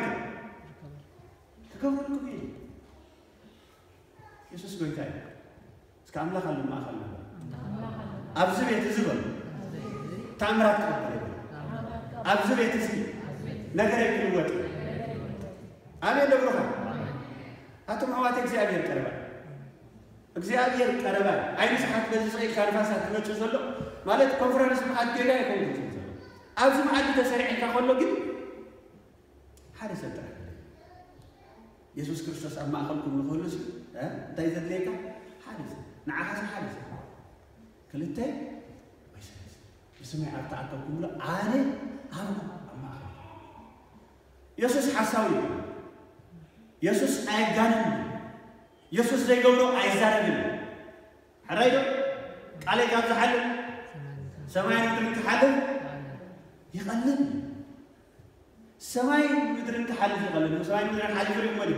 ክገብረልኩም ንስስ ጎይታ እዩ እስካ ኣምላኽ ኣሎ ማእኸል ነበር ኣብዚ ቤት እዚ በሉ ታምራት ክቅበል የብሉ ኣብዚ ቤት እዚ ነገር ይክልወጥ ኣብየ ደብሮኻ ኣቶም ኣሕዋት እግዚኣብሔር ቀረባ እግዚኣብሔር ቀረባ ዓይኒ ሰሓት በዚ ዝኽኢልካ ንፋሳት ትመፅእ ዘሎ ማለት ኮንፈረንስ መዓት ገይዳ ይኸውን ኣብዚ መዓዲ ተሰሪዕካ ከሎ ግን ሓደ ሰብ ጥራሕ የሱስ ክርስቶስ ኣብ ማእኸልኩም ንክህሉ እዩ እንታይ ዘድልየካ ሓሊፍ ንዓኻ ሓሊፍ ክልተ ወይ ሰለስተ ብስመይ ኣብ ተኣከብ ክብሎ ኣነ ኣብ ኣብ ማእኸል የሱስ ሓሳዊ እዩ የሱስ ኣይጋንን የሱስ ዘይገብሮ ኣይዛረብን ሕራይ ዶ ቃለይ ካብ ዝሓልፍ ሰማይን ምድርን ክሓልፍ ይቐልል ሰማይን ምድርን ክሓልፍ ይቐልል ሰማይን ምድርን ሓሊፍ ርግመድ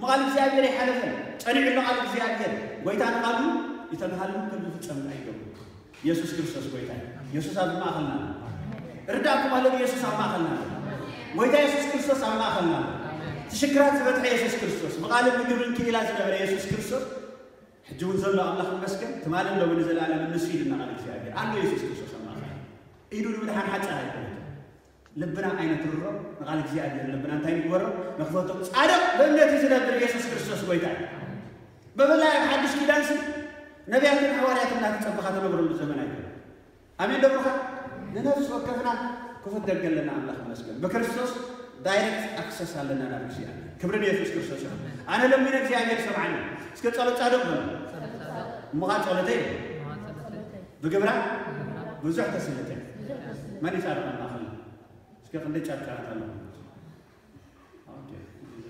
ምቓል እግዚኣብሔር ይሓለፈን ፀኒዕሉ ቃል እግዚኣብሔር ጎይታ ንቃሉ ይተምሃሉ ከም ዝፍፀምና ይገብሩ ኢየሱስ ክርስቶስ ጎይታ ኢየሱስ ኣብ ማእኸልና ርዳእኩ ማለት ኢየሱስ ኣብ ማእኸልና ጎይታ ኢየሱስ ክርስቶስ ኣብ ማእኸልና ትሽግራት ዝበፅሐ ኢየሱስ ክርስቶስ ብቃልም ምግብን ክኢላ ዝነበረ ኢየሱስ ክርስቶስ ሕጂ እውን ዘሎ ኣምላኽ መስገን ትማልን ሎሚ ንዘለኣለም ንሱ ኢልና ቃል እግዚኣብሔር ኣሎ ኢየሱስ ክርስቶስ ኣብ ማእኸልና ኢዱ ንምድሓን ሓፃር ኣይኮነ ልብና ዓይነት ርሮ ንቃል እግዚኣብሔር ልብና እንታይ ንግበሮ መክፈቶም ፃድቅ በእምነት ዝነብር ኢየሱስ ክርስቶስ ጎይታ እዩ بمن لا يحدش كيدانس نبيات الحواريات الناس تصبح هذا نبر الزمن أيضا أمين دبرها لنفس وكفنا كفر دقل لنا عملاق مسجد بكرسوس دايركت أكسس على لنا نبر سيئة كبرني يا فيس كرسوس أنا لم من أجي أجي سمعني سكت صلوا تعلق لنا مغاد صلتين بقبرة بزح تسلتين ما نشعر عن الآخر سكت عندي شعر كارت الله أوكي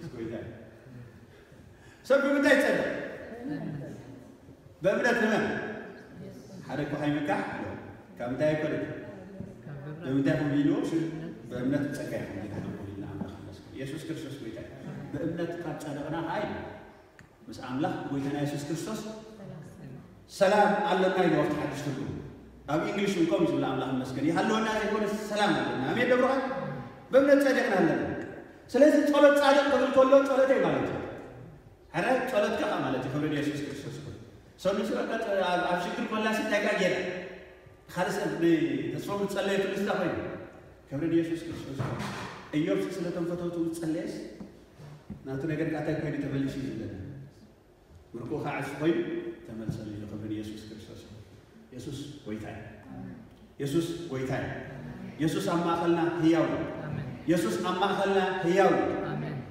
سكوي ذلك سبب من ذلك በእምነት ህመም ሓደ ኳ ምካሕ ካብ ምንታይ ኣይኮነት ብምንታይ ከም ኢሉ በእምነት ፀጋ ይኹም ኢልና ንጎልና ክርስቶስ ጎይታ በእምነት ካብ ጸደቕና ከዓ ምስ ኣምላኽ ጎይታና የሱስ ክርስቶስ ሰላም ኣለና ኢሉ ኣብቲ ሓድሽ ትርጉ ኣብ እንግሊሽ እንቆም ዝብላ ኣምላኽ መስገን ይሃለወና ዘይኮነ ሰላም ኣለና ኣሜን ደብርኻን በእምነት ፀደቕና ኣለና ስለዚ ጸሎት ጻድቅ ክብል ከሎ ጸሎት እዩ ማለት እዩ ኧረ ጸሎት ከፋ ማለት እዩ ክብሪ ኢየሱስ ክርስቶስ ኮ ሰብ ምስ በቃ ኣብ ሽግር ኮላሲ እንታይ ጋ ጌረ ካልእ ሰብ ብተስፎ ዝፀለየ ፍልስታ ኮይኑ ክብሪ ኢየሱስ ክርስቶስ ኮ እዮብ ስለቶም ፈተውቱ ዝፀለየስ ናቱ ነገር ቃታይ ኮይኑ ተመሊሱ እዩ ዘለና ምርቁ ከዓ ሱ ኮይኑ ተመልሰሉ ኢሉ ክብሪ ኢየሱስ ክርስቶስ ኢየሱስ ጎይታ እዩ ኢየሱስ ጎይታ እዩ ኢየሱስ ኣብ ማእኸልና ህያው ኢየሱስ ኣብ ማእኸልና ህያው እዩ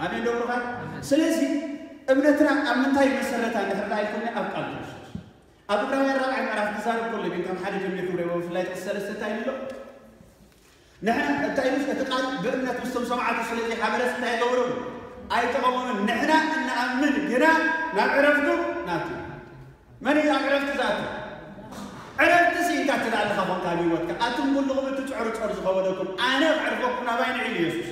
ኣሜን ደብሩኻ ስለዚ أمنتنا أمنتا يمسرت عن هذا الكون أبقى الدرس أبقى ما يرى عن عرف تزار كل بيت أم حاجة من يثور يوم في الليل السر ستاين له نحن التعيش أتقال بأمنة مستوى سمعة سلطة حبر ستاين دوره أي تقولون نحن أن أمن جنا ما عرفته ناتي من إذا عرفت ذاته عرفت سين تعتل على خبر تاني وتك أتم بلغم تتعرض فرز خوادكم أنا أعرفكم نبين علي يسوس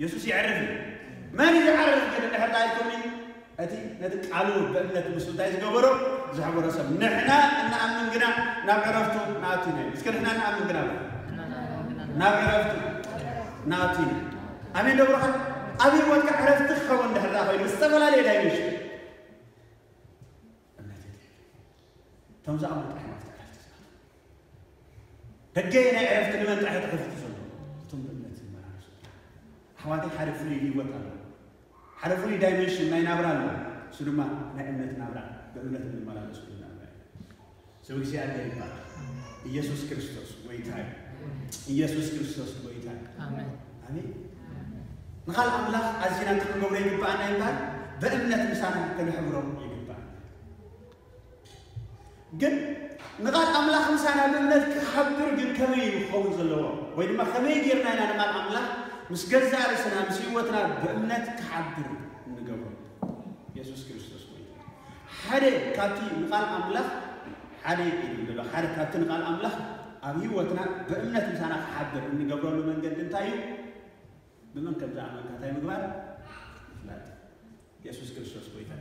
يسوس يعرفني من إذا عرفت هذا الكون أتي نادك علو بأن تمسو تايز قبرو زحب ورسم نحنا أن أمن قنا ناب عرفتو ناتينا بس كنا نحنا أمن قنا ناب عرفتو ناتينا أمين دو برحل أمين وانك عرفت خوان دهر راحو إن استغل علي دايش تمزع عمد أحنا عرفت عرفت تجينا عرفت لمن تحت عرفت سنو تم بأمنا تلمان حوادي حرف لي وطنو حدا فري دايمنشن ما ينابرا له سوري لا نعمت نابرا بأمنت من الملابس سوري نابرا سوري سي عدد يبقى يسوس كريستوس ويتاي يسوس كريستوس ويتاي آمين آمين نخال أملاك عزينا تقول قبل يبقى أنا يبقى بأمنت مسانا كان يحبرون يبقى قد نقال أملاك مسانا بأمنت كحبر قد كمي يخوز اللوام ويدما خمي يجيرنا أنا نقال أملاك ምስ ገዛእ ርእስና ምስ ሂወትና ብእምነት ክሓድር ንገብሮ የሱስ ክርስቶስ ጎይታ ሓደ ካብቲ ንቓል ኣምላኽ ሓደ ኢሉ ሓደ ካብቲ ንቓል ኣምላኽ ኣብ ሂወትና ብእምነት ምሳና ክሓድር እንገብረሉ መንገዲ እንታይ እዩ ብመን ከም ዝኣመንካ እንታይ ምግባር ምፍላጥ የሱስ ክርስቶስ ጎይታ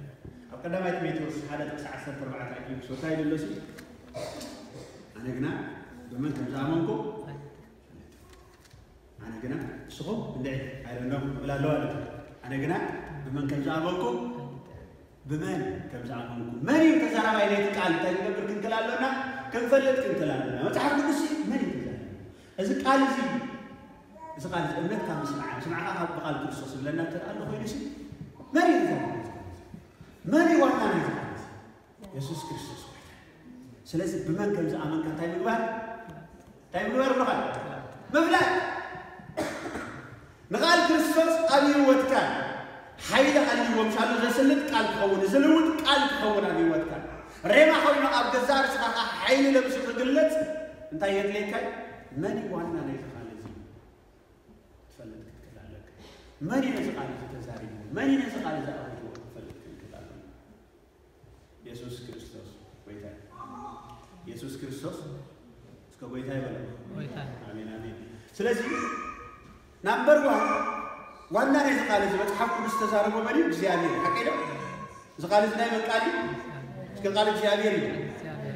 ኣብ ቀዳማይ ጢሞቴዎስ ሓደ ጥቅሲ 14 ዕድል ክሶታ ይደለሱ ኣነ ግና ብመን ከም ዝኣመንኩ أنا جنا شغل بالله على نوم ولا لون أنا جنا بمن كان جابكم بمن كان جابكم من كان جابكم إلى تكال تاني نبر كن كلا لنا نعم. كن فلت كن كلا لنا ما تعرف من شيء من إذا قال زي إذا قال زي أمك كان مسمع مسمع أحد بقال كرسوس لأن ترى له هو يشي من يفهم من يوانا يفهم يسوس كريستوس سلسل بمن كان جابكم تاني نبر تاني نبر نبر مبلغ نقال كريستوس أبي يوت كان حيلة أبي يوت شالو جسلت قال تخون زلوت قال تخون أبي يوت كان ريما خوينا عبد الزار سقاق حيلة لبسو تقلت انتا يدلي كان ماني وانا ليس خالزي تفلت كتلالك ماني ليس خالزي تزاري ماني ليس خالزي أبي يوت تفلت كتلالك يسوس كريستوس ويتا يسوس كريستوس سكو ويتا يبالك آمين آمين سلازي ናምበር ዋን ዋና ናይ ዝቃል እዚ መፅሓፍ ቅዱስ ዝተዛረቦ መን እግዚኣብሔር ሓቀዶ እዚ ቃል እዚ ናይ መቃል እዩ እስከ ቃል እግዚኣብሔር እዩ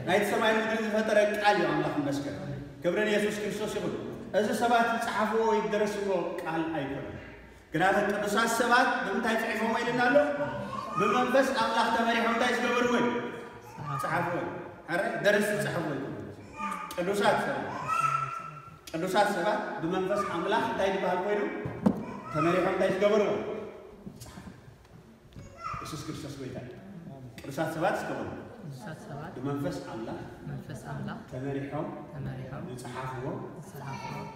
ናይቲ ሰማይ ምድሪ ዝፈጠረ ቃል እዩ ኣምላኽ መስከር ክብርን የሱስ ክርስቶስ ይኹን እዚ ሰባት ዝፀሓፍዎ ወይ ደረስዎ ቃል ኣይኮነን ግናተ ቅዱሳት ሰባት ብምንታይ ፅሒፎሞ ኢልና ኣሎ ብመንፈስ ኣምላኽ ተመሪሖም እንታይ ዝገበርዎ እዩ ፀሓፍዎ ደረስ ዝፀሓፍዎ ቅዱሳት ሰባት قدوسات سبا دو منفس حملا دايد بحال كويرو تمري فهم دايد كبرو يسوس كرسوس كويتا قدوسات سبا تسكبرو منفس حملا منفس حملا تمري فهم تمري فهم نتحافو نتحافو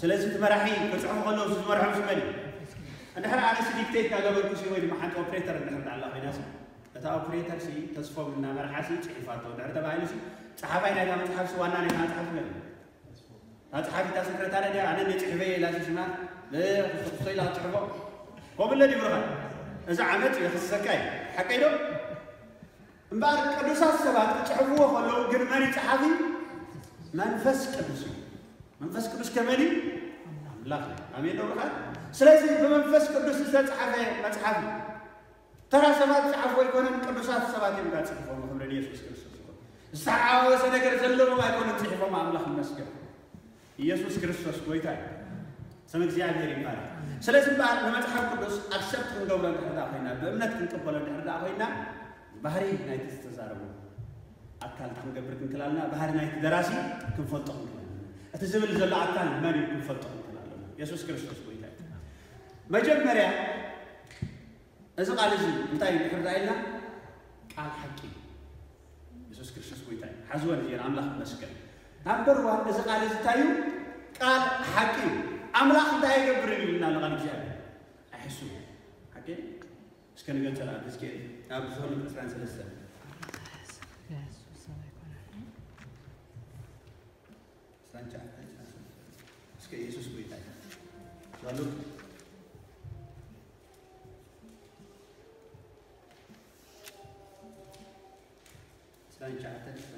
سلازم تمرحي كتحفو غلو سوز مرحم سمالي نحن على يكون هناك كاغابر كوشي ويد محاك اوبريتر نحن على الله ناس اتا اوبريتر سي تصفو من نامر حاسي تحفاتو نحن تبعي لسي تحفاين اذا متحفو وانا نحن تحفو أتحاكي تاسن كرتا أنا أنا نيت حبي لا شيء شمال لا خصوصي لا تحبه هو بالذي يبرها إذا عملت يخص سكاي حكي له مبارك قدوس السبعة تحبوه خلوا جر ماري تحبي منفس قدوس منفس قدوس كمالي لا أمين له بره سلازم بمنفس قدوس تحبه ما تحبي ترى سبعة تحبه يكون قدوس السبعة يبغى تحبه محمد يسوع كرسي ساعة وسنة كرسي لو ما يكون تحبه ما أملاه المسجد ኢየሱስ ክርስቶስ ጎይታ እዩ ስም እግዚኣብሔር ይባላል ስለዚ በዓል ንመፅሓፍ ቅዱስ ኣክሰብት ክንገብሮ እንድሕር ዳ ኮይና ብእምነት ክንቅበሎ እንድሕር ዳ ኮይና ባህሪ ናይቲ ዝተዛረቡ ኣካል ክንገብር ክንክላልና ባህሪ ናይቲ ደራሲ ክንፈልጦ ክንክላልና እቲ ዝብል ዘሎ ኣካል መን እዩ ክንፈልጦ ክንክላለና የሱስ ክርስቶስ ጎይታ እዩ መጀመርያ እዚ ቃል እዚ እንታይ እዩ ንድሕር ዳ ኢልና ቃል ሓቂ የሱስ ክርስቶስ ጎይታ እዩ ሓዝወን እዚአን ኣምላኽ መስገን ናበር ዋን እዚ ቃል እዚ እንታይ እዩ قال Hakim, أملاخ داي قبر يقولنا نغني جاب أحسو حكيم بس كان يقول ترى بس كذي أبو سوري بس عن سلسلة Yesus, selanjutnya, selanjutnya, selanjutnya,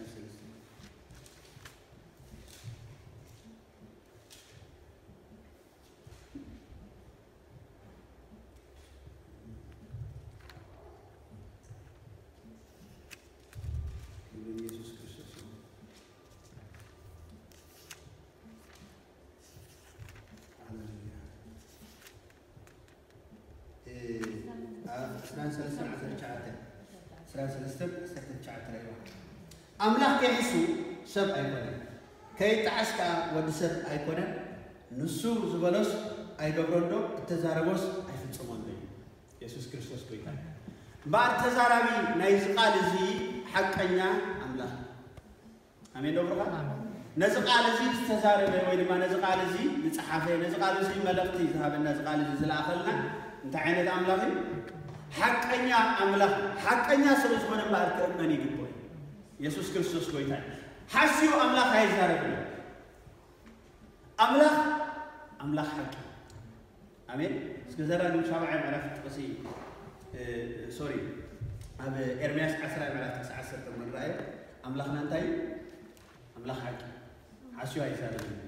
ኣምላኽ ከይሕሱ ሰብ ኣይኮነን ከይጣዓስ ከዓ ወዲ ሰብ ኣይኮነን ንሱ ዝበሎስ ኣይገብረሎ እተዛረቦስ ኣይፍፅመሉ እዩ የሱስ ክርስቶስ ጎይታ እምበኣር ተዛራቢ ናይዚ ቃል እዚ ሓቀኛ ኣምላኽ ኣሜን ዶብርኻ ነዚ ቃል እዚ ዝተዛረበ ወይ ድማ ነዚ ቃል እዚ ዝፀሓፈ ነዚ ቃል እዚ መለእኽቲ ዝሃበና እዚ ቃል እዚ ዝለኣኸልና እንታይ ዓይነት ኣምላኽ እዩ ሐቀኛ አምላክ ሐቀኛ ስለዝኾነ ባህል ክእመን ይግባል ኢየሱስ ክርስቶስ ጌታ ሐሲዩ አምላክ አይዛረብም አምላክ አምላክ ሐቂ አሜን እስከ ዘላለም ሻብዓ ምዕራፍ ጥቕሲ ሶሪ ኣብ ኤርምያስ 10 ምዕራፍ ጥቕሲ 10 ምንረአየ ኣምላኽና እንታይ ኣምላኽ ሓቂ ሓስዩ ኣይዛረብን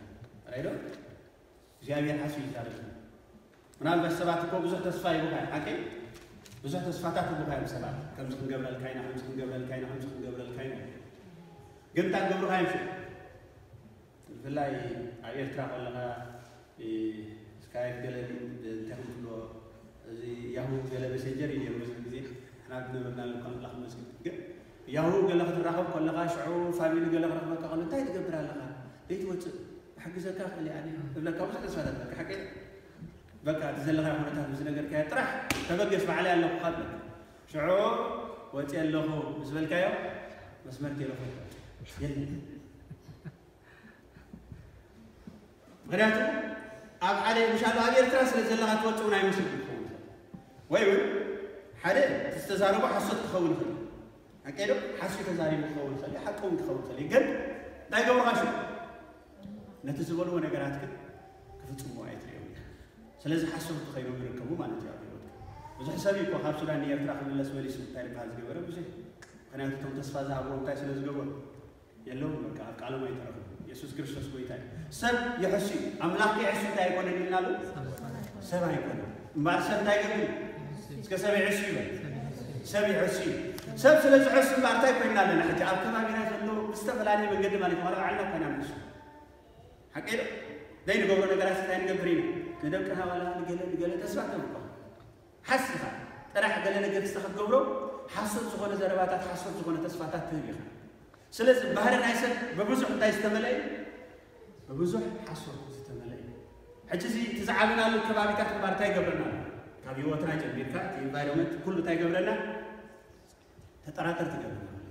ራይዶ እግዚኣብሔር ሓስዩ ይዛረብን ምናልባት ሰባት እኮ ብዙሕ ተስፋ ይቡካ ሓቂ بزحت صفاتات من هاي السبات كم سكن قبل الكائن هم سكن قبل الكائن هم سكن قبل الكائن قمت عن قبل هاي شيء بالله عير ترى ولا ما سكاي قال لي تكلم له زي ياهو قال لي بسنجر يجيب بس بزيد احنا بدنا بدنا نقول الله مسك ياهو قال لك الرحب كل لغة شعور فاميلي قال لك رحمة الله تايت قبل الله ليش وش حق زكاة اللي يعني بلا كم سنة سفرت حكيت بكرة تزل غير حمرة تهز نقر كاي طرح تبقش معلي اللي بخاطلك شعور وتي اللي هو مزبل كاي بس مرتي اللي هو يلي غريتو أب علي مش هذا هذي التراس اللي زل غير توتو ناي مسلم ويوي حالي تستزاربو حصوت تخول خلي هكذا حصوت تزاري مخول خلي حقهم تخول خلي قد دايقو مغاشو نتزولو ونقراتك كفتو مواعي تريد سلازم حسوب خيرهم يركبوا ما نجي على الوقت بس حسابي يكون خاب سلا نير تراخ من الله سويلي سمت تاريخ هذا الجبر بس أنا أنت تم تصفى زعبو وتاع سلازم جبر يلوم بركة قالوا ما يتراخ يسوس كريستوس كوي تاني سب يحسي أملاك يحسي تاني يكون اللي نالو سب هيكون ما سب تاني يقول كسب يحسي بقى سب يحسي سب سلازم حسي ما أعطاك من نالنا حتى أبكر ما بينا خلوا استقبلاني من قدم أنا كمان علنا كنا نمشي حكيلو دين قبرنا قرأت تاني قبرينا ندم كها ولا نقول نقول تسمع تبقى حسها راح قال لنا قد استخد قبره حصل زغونة زرباتات حصل زغونة تسفاتات تهيخ سلس بحر نايسك ببزح انت يستملي ببزح حصل تستملي حتى زي تزعبنا للكبابي تاك البار تاي قبرنا كابي هو تراجع بيركا تي انفايرومنت كل تاي قبرنا تتراتر تي قبرنا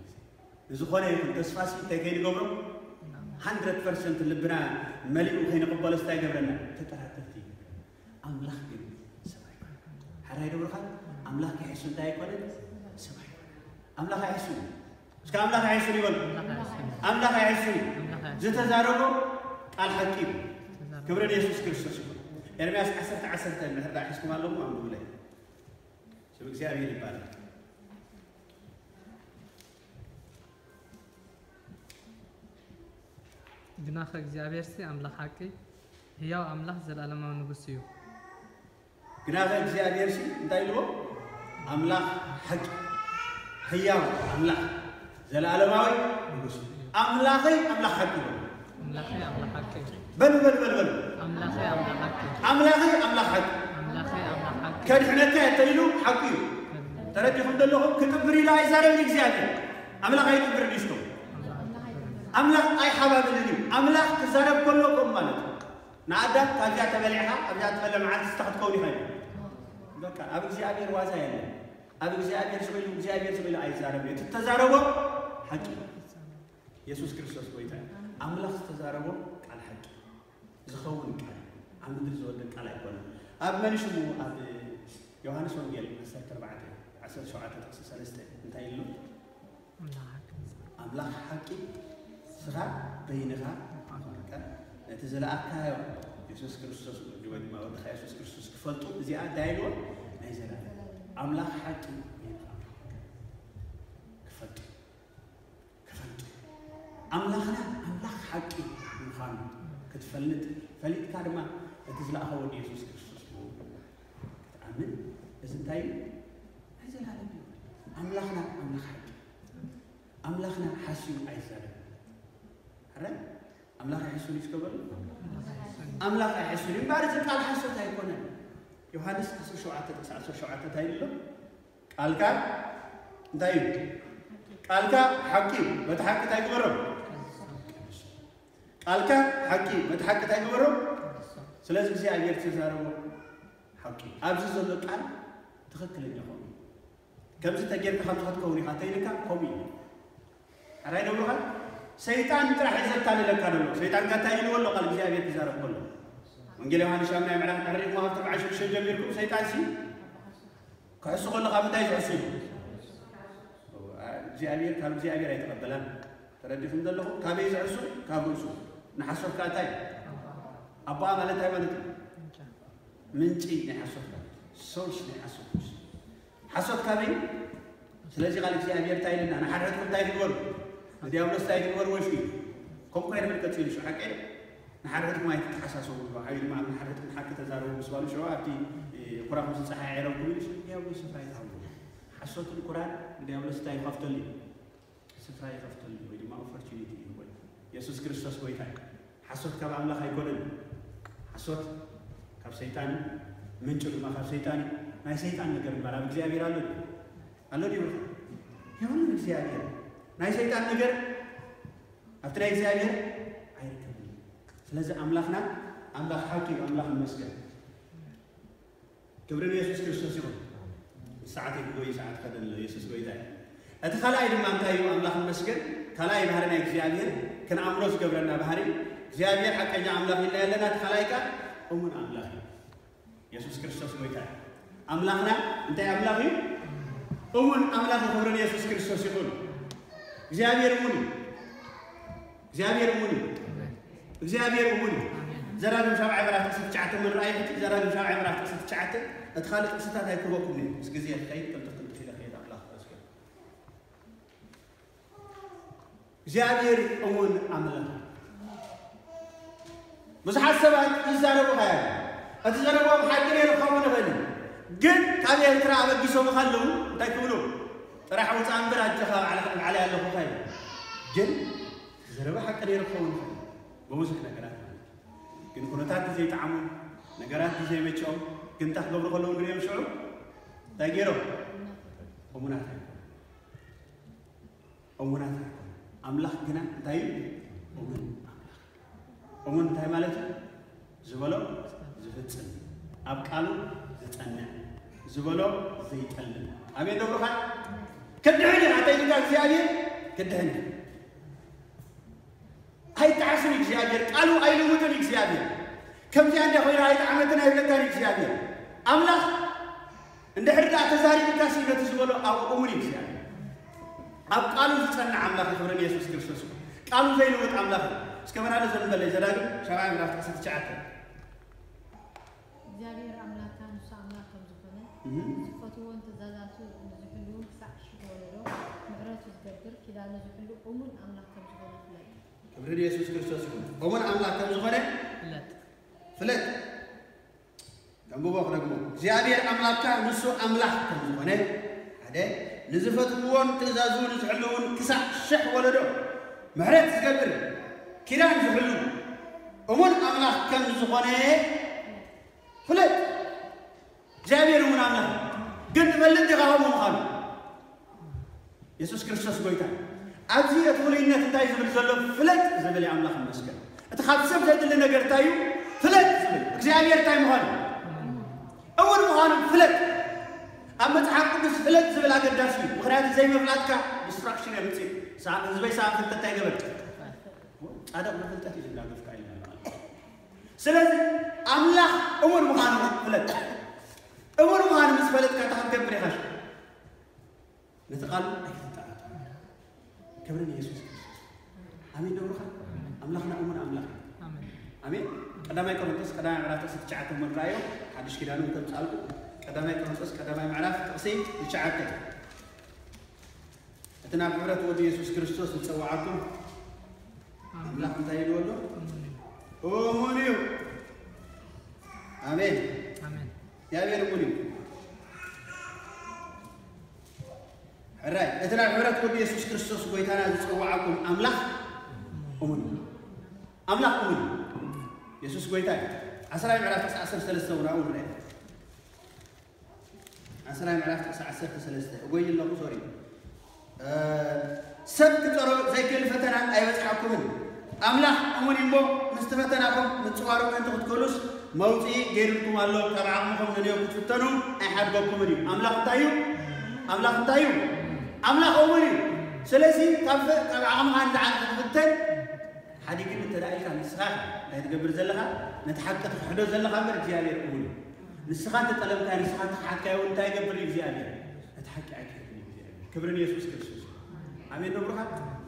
زغونة يكون تسفاسي تاي قيني قبره 100% اللي برا مليء وخين قبل استاي قبرنا تتراتر تي أملاك سبحانك أملاك عيسو تايك ولد سبحانك أملاك عيسو إيش كان أملاك عيسو يقول أملاك عيسو زت زاروكو قال حكيم كبرني يسوع كريستوس يرمي أس أسرع أسرع تاني هذا حسك ما لهم عم بقوله شو بقى زيادة يلي بالي جناخ اغزابيرسي املاحكي هيو املاح زل علمو نغسيو جناح إخزيابير شيء نتايلو أملا حج حيام أملا زل ألماوي نقص أملا خي أملا حج بلو بلو بلو بلو أملا خي أملا حج كان حنا تايلو حقيو ترى كيفهم دلوهم كتب بري لا إزارة إخزيابير أملا خي تبر ديستو أملا أي حبابي لني أملا تزارب كلكم مالتو ንኣዳም ካብዚኣ ተበሊዕኻ ኣብዚኣ ትበለ መዓልቲ ዝተኽትከውን ይኸእል በቃ ኣብ እግዚኣብሔር ዋዛ የለ ኣብ እግዚኣብሔር ዝብሉ እግዚኣብሔር ዝብሉ ኣይዛረብ እዩ እተዛረቦ ሓቂ የሱስ ክርስቶስ ጎይታ እዩ ኣምላኽ ዝተዛረቦ ቃል ሓቂ ዝኸውን ቃል ኣብ ምድሪ ዝወልድ ቃል ኣይኮነን ኣብ መን ሽሙ ኣብ ዮሃንስ ወንጌል 14 17 እንታይ ኢሉ ኣምላኽ ሓቂ ስኻ በይንኻ እቲ ዝለኣካዮ የሱስ ክርስቶስ ወዲ ወይ ድማ ወድኻ የሱስ ክርስቶስ ክፈልጡ እዚኣ ዳይልዎ ናይ ዘላለም ኣምላኽ ሓቂ ክፈልጡ ክፈልጡ ኣምላኽና ኣምላኽ ሓቂ ምዃኑ ክትፈልጥ ፈሊጥካ ድማ እቲ ዝለኣኸ ወዲ የሱስ ክርስቶስ ክትኣምን እዚ እንታይ እዩ ናይ ዘላለም እዩ ኣምላኽና ኣምላኽ ሓቂ ኣምላኽና ሓሲቡ ኣይዛለም ኣምላኽ ይሕሱን እዩ ዝገበሩ ኣምላኽ ኣይሕሱን እዩ እምበር እቲ ቃል ሓሰት ኣይኮነን ዮሃንስ 17 ክሳዕ 17 እንታይ ኢሉ ቃልካ እንታይ እዩ ቃልካ ሓቂ እዩ በቲ ሓቂ እንታይ ግበሮም ቃልካ ሓቂ እዩ በቲ ሓቂ እንታይ ግበሮም ስለዚ እግዚኣብሔር ተዛረቦ ሓቂ ኣብዚ ዘሎ ቃል ትኽክለኛ ኾኑ ከምዚ ተጌርካ ከምዚ ክትከውን ኢኻ እንተይልካ ከምኡ እዩ ሓራይ ደብሩኻ سيطان تراح يزت على لكانه سيطان قال تاين ولا قال زي ابي تزار كله من قال يوحنا شام نعمل على الريق ما تبع شو شو جاب لكم سيطان سي كاس كله قام داي يحسب زي ابي قال زي ابي رايت قبل انا تردي فين دلو كابي يزعسو كابوسو نحسب كاتاي ابا ما لا تعمل من تي نحسب سوش نحسب حسب كابي سلازي قال زي ابي تايلنا انا حرتكم تايل قول الديابلو سايد ورول فيه كم كان يمرك تصير شو حكي نحرت ما يتحسس وبا هاي ما نحرت من حكي تزارو بسوالي شو عادي قرآن مسلم صحيح عرب كل شيء الديابلو سفاي تعبوا حسوت القرآن الديابلو سايد خفتلي سفاي خفتلي ويدي ما أفرجيني يقول يسوع كريستوس هو يتحك حسوت كاب عملا خي كلن حسوت كاب سيطان من شو ما كاب سيطان ما سيطان نقدر نبلا بجزاء بيرالو الله يبارك يا الله بجزاء بيرالو ناي شيطان نجر أفتر أي زاجر عيرك فلذا أملاخنا أملاخ حاكي أملاخ المسجد كبرنا يسوس كرسوس يوم الساعة كوي ساعة كذا يسوس كوي ذا أتخلى إلى ما أنت أيوة أملاخ المسجد خلى إلى هرنا إخزاجر كان أمروس كبرنا بهاري زاجر حتى جاء أملاخ إلا لنا أتخلى إلى أمور أملاخ يسوس كرسوس كوي ذا أملاخنا أنت أملاخي أمور أملاخ كبرنا يسوس كرسوس يقول እግዚአብሔር ሙሉ እግዚአብሔር ሙሉ እግዚአብሔር ሙሉ ዘራግም ሻብዓይ ምዕራፍ 9 ምን ራእይ እቲ ዘራግም ሻብዓይ ምዕራፍ 9 እቲ ካልእ ጥቕስታት ኣይክበኩም እዩ ምስ ግዜ ከይድ ቅልጥፍ ቅልጥፍ ኢለ ከይድ ኣምላኽ ረስኪ እግዚኣብሔር እውን ኣምላኽ ብዙሓት ሰባት ይዛረቡ ሃያ እቲ ዘረቦም ሓቂ ነይሩ ክኸውን ይኽእል ግን ካብ ኤርትራ ኣበጊሶም ከለዉ እንታይ ክብሉ راح وطان بلا جخا على على له خير جن زربا حق قرير خون بوزك نغرات كن كنتا تزي تعمل نغرات تزي ميچو كنت تخبر كلهم غير يمشوا تاغيرو امونات امونات املاح كنا تايم امون امون تاي مالك زبلو زفتن اب قالو زتن زبلو زيتل امين دبرخان ከድሕንን ኣተይትካ እግዚኣብሔር ክድሕን ኣይጠዓስን እግዚኣብሔር ቃሉ ኣይልውጥን እግዚኣብሔር ከምዚኣ እንዳ ኮይና ኣይጠዓመትን ኣይብለካን እግዚኣብሔር ኣምላኽ እንድሕር ዳኣ ተዛሪብካሲ ነቲ ዝበሎ ኣብኡ እውን እግዚኣብሔር ኣብ ቃሉ ዝፀንዕ ኣምላኽ ክብርን የሱስ ክርስቶስ ቃሉ ዘይልውጥ ኣምላኽ እስከ ዘንበለ ዘዳግም ሰብዓ ምዕራፍ 19 እግዚአብሔር ኣምላክካ ንሱ ኣምላኽ ከም ዝኾነ እሙን ኣምላኽ ከም ዝኾነ ፍለጥ ክብሪ ንየሱስ ክርስቶስ ይኹን እሙን ኣምላኽ ከም ዝኾነ ፍለጥ ፍለጥ ደንብቦ ክነግሞ እግዚኣብሔር ኣምላኽካ ንሱ ኣምላኽ ከም ዝኾነ ሓደ ንዝፈትውዎን ትእዛዙ ንዝሕልውን ክሳዕ ሽሕ ወለዶ ምሕረት ዝገብር ኪዳን ዝሕሉ እሙን ኣምላኽ ከም ዝኾነ ፍለጥ እግዚኣብሔር እውን ኣምላኽ ግን ትፈልጥ ዲኻ ከምኡ ምዃኑ ክርስቶስ ጎይታ ابزي اطوليينت انتاي زبل زلو فلت زبل يا املاخ المسكن اتخاف سبت ادل نقر تايو فلت اكزيابير تاي مغاني اول مغاني فلت اما تحاق قدس فلت زبل اقر داسي وخريات زي ما فلاتك بستراكشن يا بتسي ساعة زبي ساعة فلتت تاي قبل هذا ما فلتت يجب لاقف كايل سلت املاخ اول مغاني فلت اول مغاني مس فلت كاتحاب كبري خاش نتقال اي كبرنا يسوع كريستوس آمين دورك أملاخنا أمنا أملاخ آمين قدام أي كورنثوس قدام أي معرفة تسعة من رأيه حدش كده نقول كم سألك قدام أي كورنثوس قدام أي معرفة تقسيم تسعة أتنا بحرة ودي يسوع كريستوس نسوى عقوم أملاخ متاعي دولة أمونيو آمين آمين يا غير أمونيو ሕራይ እቲ ናብ ሕብረት ወዲ የሱስ ክርስቶስ ጎይታና ዝፅዋዓኩም ኣምላኽ እሙን ኣምላኽ እሙን የሱስ ጎይታ እዩ ዓስራይ ምዕራፍ ክሳብ ዓሰርተ ሰለስተ እውን ኣብኡ ንርኢ ዓስራይ ምዕራፍ ክሳብ ዓሰርተ ሰለስተ እጎይ ኣለኹ ሶሪ ሰብ ክፀሮ ዘይክእል ፈተና ኣይበፅሓኩምን ኣምላኽ እሙን እሞ ምስቲ ፈተናኩም ምፅዋሩ ምእንቲ ክትከሉስ መውፅኢ ገይርኩም ኣሎ ካብ ዓቕምኩም ንንኦ ክትፍተኑ ኣይሓድገኩምን እዩ ኣምላኽ እንታይ እዩ ኣምላኽ እንታይ እዩ أملاه أولي سلسي كف كف عمها عند عند مبتل حدي كم أنت رأيك عن السخاء لا تقبل زلها نتحقق تحدود زلها غير جيال يقول السخاء تطلب كان السخاء تحقق وانت يقبل الجيال تحقق عليك كبرني يسوع كرسوس عمين نبرها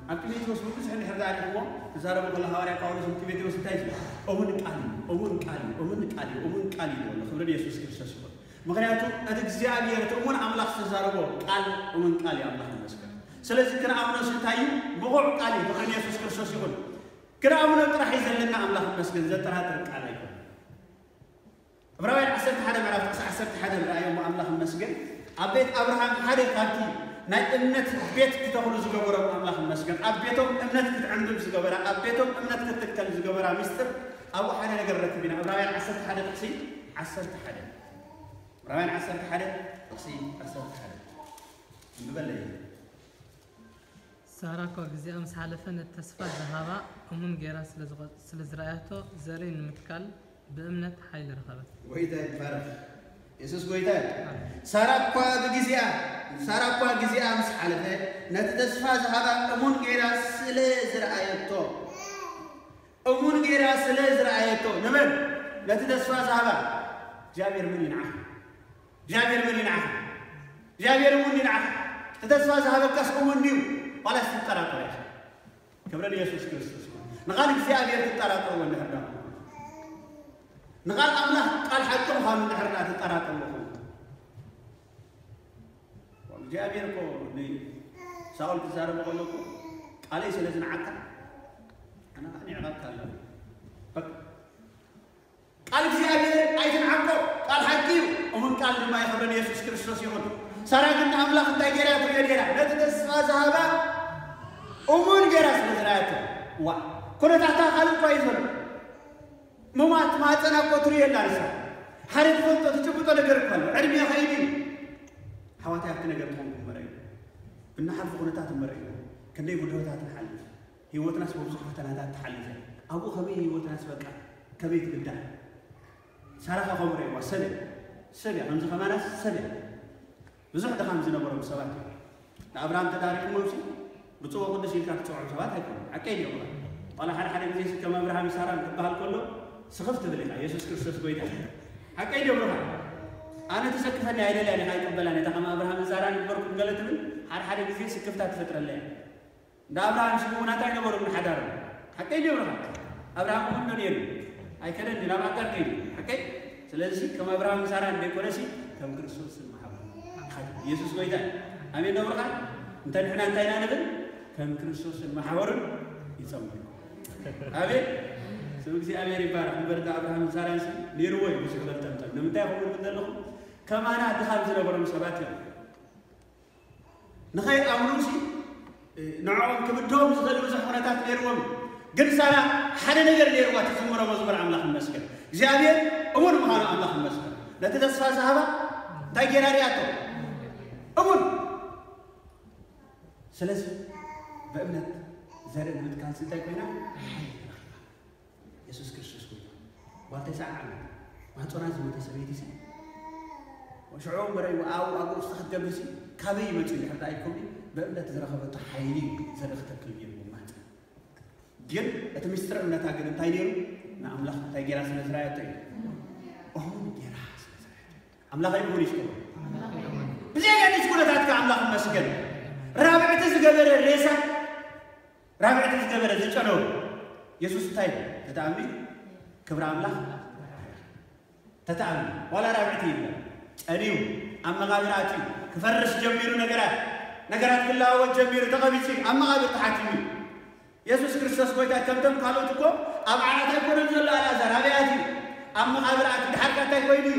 أكلني يسوع كرسوس هني هذا عليه هو تزار بقول هوا رأي قاوله سمت بيتي وسنتاج أمون كالي أمون كالي أمون كالي أمون كالي والله خبرني يسوع كرسوس مغنياتو أدك زيادة يرتقون عملاق سزاربو قال ومن قال يا الله نمسك سلسل كنا عملنا سنتايو بغور قالي بغن يسوس كرسوس يقول كنا عملنا ترحي زلنا عملاق نمسك زلتها ترك عليك أبراهيم أسرت حدا مرافق أسرت حدا مرأي وما عملاق نمسك أبيت أبراهيم حدا قاتي ناي إمنت بيت كتقول زجبرة ما الله مسكن أبيتهم إمنت كتعندهم زجبرة أبيتهم إمنت كتتكلم زجبرة مستر أو حنا نجرت بينا أبراهيم عسرت حدا تحسين عسرت حدا رمان عسل حدا أقصي عسل حدا مبلا إيه سارة كو جزي أمس حلفن التصفى الذهبة أمم جيراس سلزرايتو زرين متكل بأمنة حيل رخبة ويدا بارف يسوس ويدا نعم. سارة كو جزي سارة كو جزي أمس حلفن نتصفى الذهبة أمم جيراس سلزرايتو أمم جيراس سلزرايتو نمر نتصفى الذهبة جابر من العهد እግዚአብሔር ምን ይናል? እግዚአብሔር እውን ይናል። ተተስፋ ዝሃበካ ሰው እንዲሁ ዋላስ ትጠራጠር ያለ ክብረ ኢየሱስ ክርስቶስ ንቓል እግዚኣብሔር ትጠራጠርዎ እንድሕር ዳ ንቓል ኣምላኽ ቃል ሓቂ ምዃኑ እንድሕር ዳ ትጠራጠርዎ እግዚኣብሔር እኮ ንሳኦል ክዛረበ ከሎ ቃለይ ስለ ዝነዓካ ኣነ ንዕቐካ ኣለኹ قال إغزيابير أيتن عمكو قال حكيم ومن قال لما يخبرن يسوس كريستوس يموت سراك أن أملاك أنت يجيرا تقول يجيرا نتد السماء زهابا أمون جيرا سمزرايته وا كنا تحت خالق فايزون ممات ما أتنا قطري اللارسة حريت فلتو تتبوتو لقرقل عرمي يا خيبي حواتي أكتنا قرقل بنا حرف قناة تاتم مرئي كنا يقول له تاتم حل هي وتناسب وصحة تاتم حل أبو خبي هي وتناسب كبيت سرخ خمره و سبع سبع همزه خمره سبع بزرگ دخان زینا برام سواد نابرام تدارک موسی بتوان کنده شیل کرد تو عرض سواد هکن عکی دیو برام حالا هر حالی میشه که ما برهم سرام تبهال کلو سخفت دلیل یسوع کریسوس باید عکی دیو برام آن تو سکفه نهایی لعنت های قبلا نه دخان ما برهم سرام بر کنگلت من هر حالی میشه سکفت هات فطر لعنت نابرام شیب و ناتای نبرم حدارم عکی دیو برام نابرام کنده نیرو ای کردن نابرام کردی ኦኬ ስለዚህ ከመብርሃን ሳራ ሲ ከም ክርስቶስ አካል ኢየሱስ ጎይታ አሜን ነው ብርሃን እንተንሕና እንታይና ንብል ከም ክርስቶስ ማሐወርን ይጸምሩ አሜን ስም እግዚአብሔር ይባረክ ንበርታ አብርሃም ሲ ስ ወይ ብዙ ክለልጠምጠም ንምንታይ ከምር ዘለኹ ከማና ድኻል ዝነበሮም ሰባት እዮም ንኸይኣምኑ ሲ ንዕኦም ክብድሆም ዝኽእል ብዙሕ ኩነታት ነይርዎም ግን ሳራ ሓደ ነገር ነይርዋ ትዝምረሞ ዝበር ኣምላኽ زيادة أمور مهانة الله مسكر لا تدرس فاز هذا تاجر رياضة أمور سلس بأمنة زر أمنة كان سنتي كنا يسوع كريستوس كنا واتسع عمل ما تونا زي ما تسميه تسع وشعوب مري وآو أبو استخدم بسي كذي ما تقول حتى يكون بأمنة زرخة بتحيلي زرخة كل يوم ግን እቲ ምስጢር እምነታ ግን እንታይ ነይሩ ንኣምላኽ እንታይ ጌራ ስለ ዝረኣየቶ እዩ ኦን ጌራ ስለ ዝረኣየቶ ኣምላኽ ኣይኮን ይፍቶ ብዘጋኒት ኩነታት ከዓ ኣምላኽ መስገን ራብዕቲ ዝገበረ ሬሳ ራብዕቲ ዝገበረ ዝጨነው የሱስ እንታይ ተተኣምኒ ክብሪ ኣምላኽ ተተኣምኒ ዋላ ራብዕቲ ይብለ ጨኒዩ ኣብ መቓብር ኣትዩ ክፈርስ ጀሚሩ ነገራት ነገራት ክለዋወጥ ጀሚሩ ተቐቢፂ ኣብ መቓብር ተሓኪሙ እዩ يسوس كريستوس كويتا كمتم قالوا تكو أم عادة كورن زل على زر هذا يأتي أم مقابر عادة حركة تكويني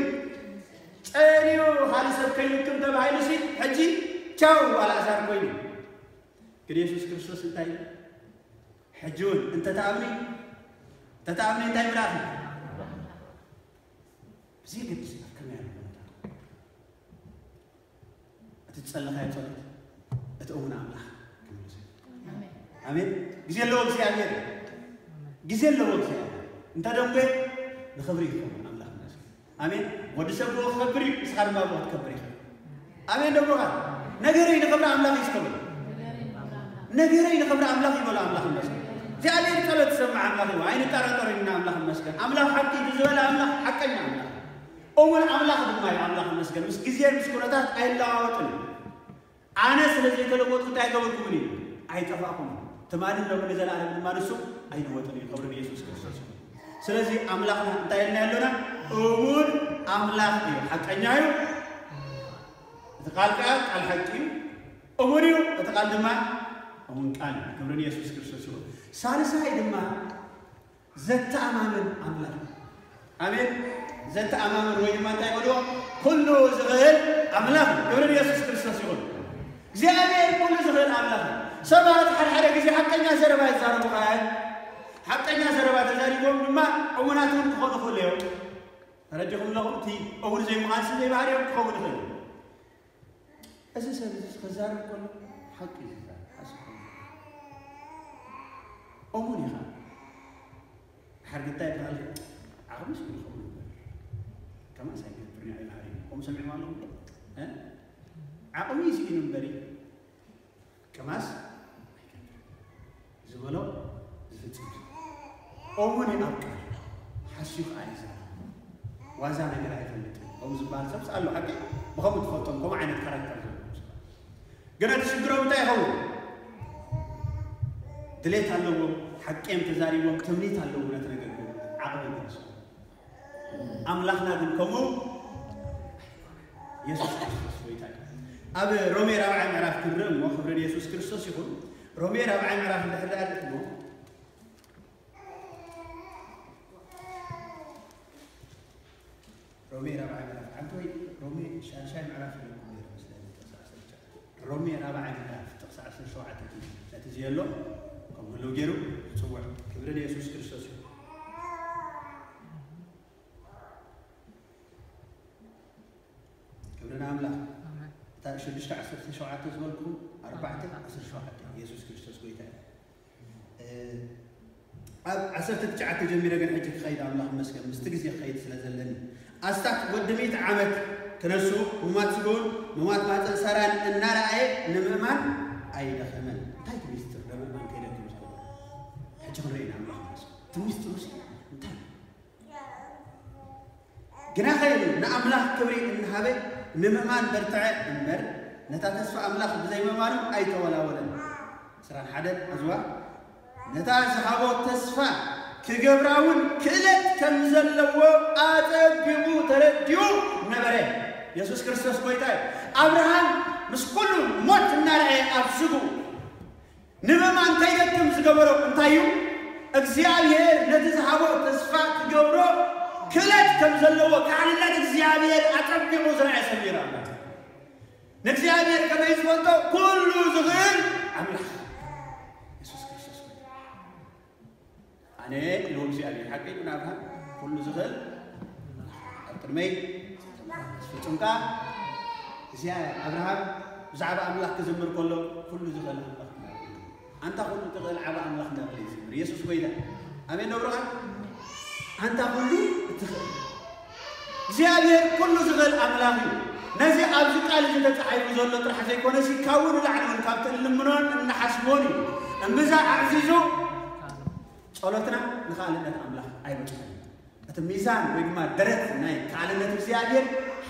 أيو هذا سب كي يكتم تبع هاي لسي هجي تشاو على زر كويني كري يسوس كريستوس انتهي حجون انت تعمني تتعمني انتهي برافي زي كنت سيبك كم يعني أتتسلخ يا صلت أتقومنا عملاح አሜን። ግዜ ኣለዎ እግዚአብሔር ግዜ ኣለዎ እግዚአብሔር እንታይ ደንጎ ንኽብሪ ይኸውን ኣምላኽና ኣሜን። ወዲ ሰብ ብኡ ክኸብር እዩ ንስኻ ድማ ብኡ ክትከብር ኢኸ ኣሜን ደብሮኻ ነገረይ ንኽብሪ ኣምላኽ እዩ ዝከብር ነገረይ ንኽብሪ ኣምላኽ ይበሎ ኣምላኽ ይመስገን እግዚኣብሔር ጸሎት ዝሰምዕ ኣምላኽ እዩ ኣይንጠራጠር ኢና ኣምላኽ ይመስገን ኣምላኽ ሓቂ ብዝበለ ኣምላኽ ሓቀኛ ኣምላኽ እሙን ኣምላኽ ድማ እዩ ኣምላኽ ይመስገን ምስ ግዜ ምስ ኩነታት ኣይለዋወጥን ኣነ ስለዘይተለወጥኩ እንታይ ገበልኩምን እዩ ኣይጠፋእኹምን ትማልን ደግሞ ለዘላለም ልማንሱ አይለወጥን የቀብርን ኢየሱስ ክርስቶስ ስለዚ ኣምላኽ እንታይ ኢልና ያለና እውን ኣምላኽ እዩ ሓቀኛ እዩ እቲ ቃል ከዓ ቃል ሓቂ እዩ እሙን እዩ እቲ ቃል ድማ እውን ቃል እዩ ክብርን ኢየሱስ ክርስቶስ ይኹን ሳልሳይ ድማ ዘተኣማምን ኣምላኽ ኣሜን ዘተኣማምን ወይ ድማ እንታይ በልዎ ኩሉ ዝኽእል ኣምላኽ ክብርን ኢየሱስ ክርስቶስ ይኹን እግዚኣብሔር ኩሉ ዝኽእል ኣምላኽ እዩ سمعت حال حال كذي حتى الناس زربا يزارم قاعد حتى الناس زربا تزاري قوم بما أمنا تون كخون خليه رجعهم لهم تي أول زي مقاس زي بعريم كخون خليه أسي سبز خزار كل حق زار أسكون أمني خا حرق تايب هذا عقب مش بيخون كما سيكون برنا إلى هاري أم سمع ما لهم ها عقب ميسي كنبري كماس ዝበሎ ዝፍፅም እሙን ይኣቅል ሓሲብ ኣይዛ ዋዛ ነገር ኣይፈልጥን ከምኡ ዝበሃል ሰብስ ኣሎ ሓቂ ብከምኡ ትፈልጦም ከምኡ ዓይነት ካራክተር ዘለዎ ገለ ትሽግሮም እንታይ ይኸውን ድሌት ኣለዎም ሓቄም ተዛሪቦም ትምኒት ኣለዎም ነቲ ነገር ግን ዓቕሚ ገርሱ ኣምላኽና ግን ከምኡ የሱስ ክርስቶስ ወይታ ኣብ ሮሜ 4 ምዕራፍ ክንርኢ እሞ ክብርን የሱስ ክርስቶስ ይኹን رومير أبا عمرا في الحداء الأمم رومير أبا عمرا عمتوي رومير شان شان عمرا في الكبير مسلمي تقصى عسل رومير أبا عمرا في تقصى عسل شوعة تجيلو كم هلو جيرو تصور كبرنا يسوس كريستوس celui qui a sorti son athée sur le coup, arbaate, asr son athée, Jésus Christus goita. عسرت تشعت خير الله مسك مستجز يا خير سلا زلني أستك ودميت عمت كنسو وما تقول وما تبعت سران النار أي نمأمان أي دخمن تايت ميستر نمأمان كيلا كمستر حجك رينا الله مسك تميستر مسك جنا خير نأملاك كبري إنها هذا نممان برتع أمر نتاتس فأملاك بزي ما مارم أي تولا ولا سر الحدد أزوا نتاتس حبو تسفا كجبراون كلا تمزل لو آتب بمو ترديو نبره يسوس كريستوس قيتا أبراهام مس كله موت نرعى أبسطو نممان تيجت تمزل جبرو أنتايو أجزاء هي نتاتس حبو تسفا كجبرو كلت كم زلوا كان لا تزيابير أتربي موزنا يسميرا نتزيابير كم يزولتو كل زغير أملح يسوس كريسوس أنا لهم زيابير حقي من أبها كل زغير أترمي في تنكا زيابير أبراهام زعب أملح كزمر كله كل زغير أنت كل تغير عبا أملح نبلي زمر يسوس كويدا أمين نبرغان أنت كل تغل زيادير كل تغل أملاه نزي أبزي قال جدا تعيب زول لطر حزي كونه سي كاون لعنه من كابتن المنون من حسموني أمزا عزيزو صلاتنا نخالي لنا أملاه أي بجمع أتميزان ويجمع درت ناي قال لنا زيادير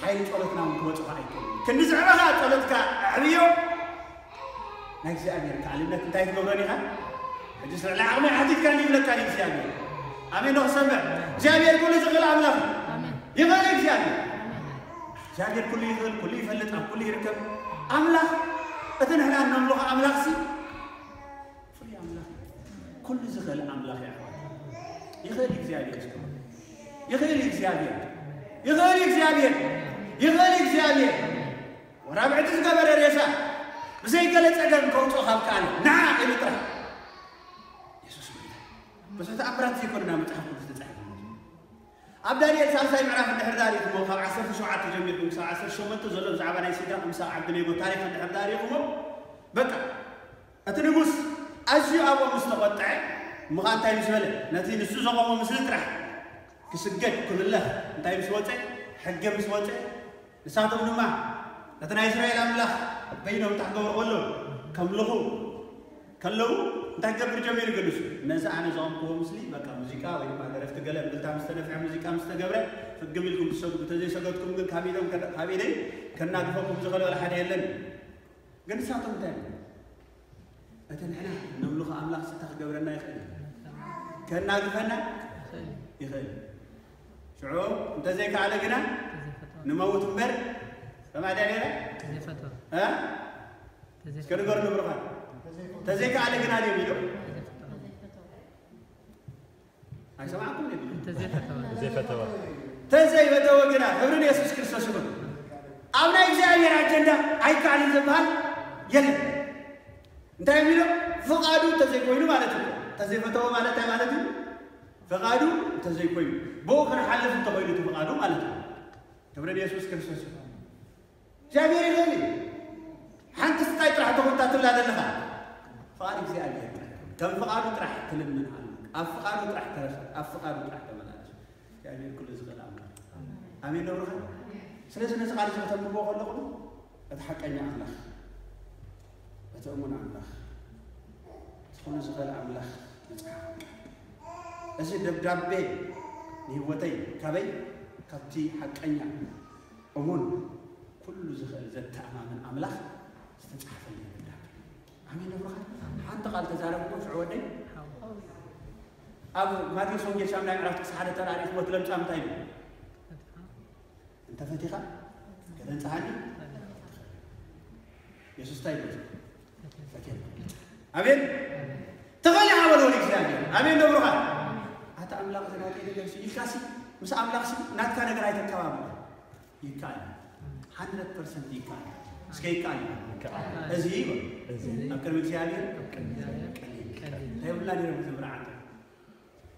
حيل صلاتنا من كوتش وعيك كن نزعرها صلاتك عريو نجزي أمير تعلمنا كنتايت لغاني ها أجلس على عمي حديث كان يبلك كان يجزي أمير أمين وسمع جابير كل زغل عملاق يغلق جابير جابير كل يغل كل يفلت أم كل يركب عملاق أتن هنا نملوها عملاق سي فري عملاق كل زغل عملاق يا أخوان يغلق جابير يغلق جابير يغلق جابير يغلق جابير ورابع تزقى بر الرسالة بزي قلت أجل كوتو خلقاني نعم إلي ترى مسحت أمرات يكوننا متحفظ تتحفظ ኣብ ዳንኤል ሳልሳይ ምዕራፍ እንድሕር ዳሪኹሞ ካብ 17 ጀሚርኩም ክሳብ 18 ዘሎ ብዛዕባ ናይ ሲድራቅ ምሳቅ ዓብድሌጎ ታሪክ እንድሕር ዳሪኹሞ በቃ እቲ ንጉስ ኣዝዩ ኣብኦም ዝተቆጥዐ ምኻ እንታይ ምስ በለ ነቲ ንሱ ዘቆሞ ምስሊ ጥራሕ ክስገድ ክምለኽ እንታይ ምስ ወፀ ሕጊ ምስ ወፀ ንሳቶም ድማ ነቲ ናይ እስራኤል ኣምላኽ በይኖም ታሕገብሮ ከሎ ከምልኹ ከለዉ تنكبر جميل قلوس نزا عن زام قوة مسلي بقى موسيقى وين ما درفت قلة بلت عم استنفع موسيقى عم استجبرة فجميلكم بسوق بتجي سقطكم قل كابيدم كابيدي كنا كفوكم تقل ولا حد يلن قل ساتم تاني أتن على نملخ أملاك ستخ جبرنا يخلي كنا كفنا يخلي شعور أنت زيك على جنا نموت مبر فما دعيره ها تزيفتو كنا قرنا بروحنا تزيك على جنادي اليوم أنا سمعتكم يقولون تزيفة توا تزيفة توا تزيفة توا جنا عبرنا يسوع كريستوس شنو أبنا إجزاء يا أجندة أي كان الزمان يلي أنت يقولوا فقادو تزيفة وينو مالك تزيفة توا مالك تام مالك فقادو تزيفة وينو بو كان حلف الطبيعي تو فقادو مالك عبرنا يسوع كريستوس شنو جابير يلي حنت ستايت راح تقول تاتل هذا ت فقال اغزيابير كم فقالو طرح تلمن عنك افقالو طرح ترش افقالو طرح تملاش يا امين كل زغل امين امين نورك سلاز الناس قال شنو تنبو كله اتحقني الله اتؤمن الله تكون زغل املاح እዚ ደብዳቤ ንህወተይ ካበይ ካብቲ ሓቀኛ እሙን ኩሉ ዝኽእል ዘተኣማምን ኣምላኽ ዝተፃሓፈኒ أنا أقول لك أنا أقول لك أنا أقول لك أنا أقول لك أنا أقول لك أنا أقول لك أنا أقول لك أنا أقول لك أنا أقول لك أنا أقول لك أنا أقول لك أنا أمين نبرخ حتى أملاك زناتي تدرسي يكاسي مس أملاك سي نات كان يقرأ يتكلم كلام يكاني 100% يكاني سكيكاني كاني أزهيبه ኣብ ቅድሚ እግዚኣብሔር እንታይብላ ነይሮም ዝምርዓተ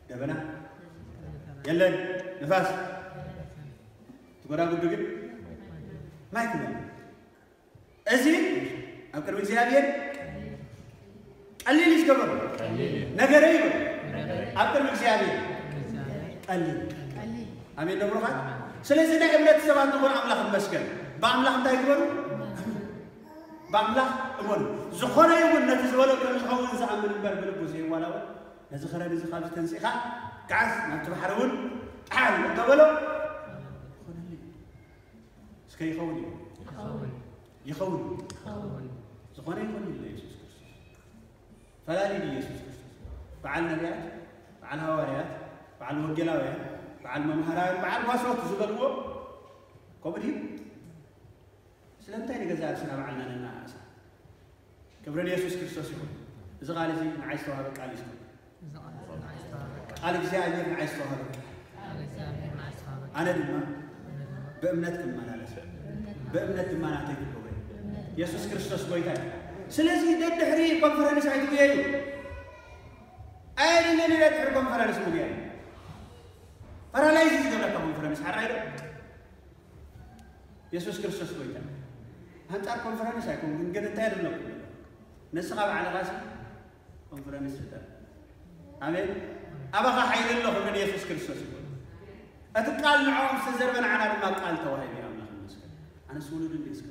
ደበና የለን ንፋስ ትጎዳጉዱ ግን ማይ ክበል እዚ ኣብ ቅድሚ እግዚኣብሔር ቀሊል ይዝገበሩ ነገረ ይበ ኣብ ቅድሚ እግዚኣብሔር ቀሊል ኣሜን ደብሩኻ ስለዚ ናይ እምነት ሰባት ዝኾኑ ኣምላኽ መስገን ብኣምላኽ እንታይ ክበሉ بعملها أول زخرة يوم نتيجة ولا كل خوين زعم من البر بالبوزي ولا ولا نزخرة نزخرة تنسيها كعس ما تبحرون تعال قبله خوين لي سكي خوين يخوين يخوين زخرة يخوين لي يسوس كرسوس فلا لي لي يسوس كرسوس فعل نبيات فعل هواريات فعل مرجلاوية فعل ممهرات فعل واسوات زبلوه كبريم سلمتني قزال سلام عنا لنا عسى كبرني يسوس كريستوس يكون إذا قال زي ما عايز تواهب قال يسوس قال زي عايز ما عايز تواهب أنا دم بأمنتكم ما نالس بأمنتكم ما نعطيك الحبيب يسوس كريستوس بويتان سلازي دي الدحري بمفر أنا سعيد بيهي أين اللي لا تحرق بمفر أنا سمو بيهي فرا لا يزيد لك بمفر أنا سعيد يسوس كريستوس بويتان هنتار كونفرنس هيكون من جد تاير لكم نسقى على غاز كونفرنس فتر آمين أبغى حيل الله من يسوع كريستوس يقول أتقال معهم سزر من عنا ما قال توهيب يا الله المسك أنا سولد من يسوع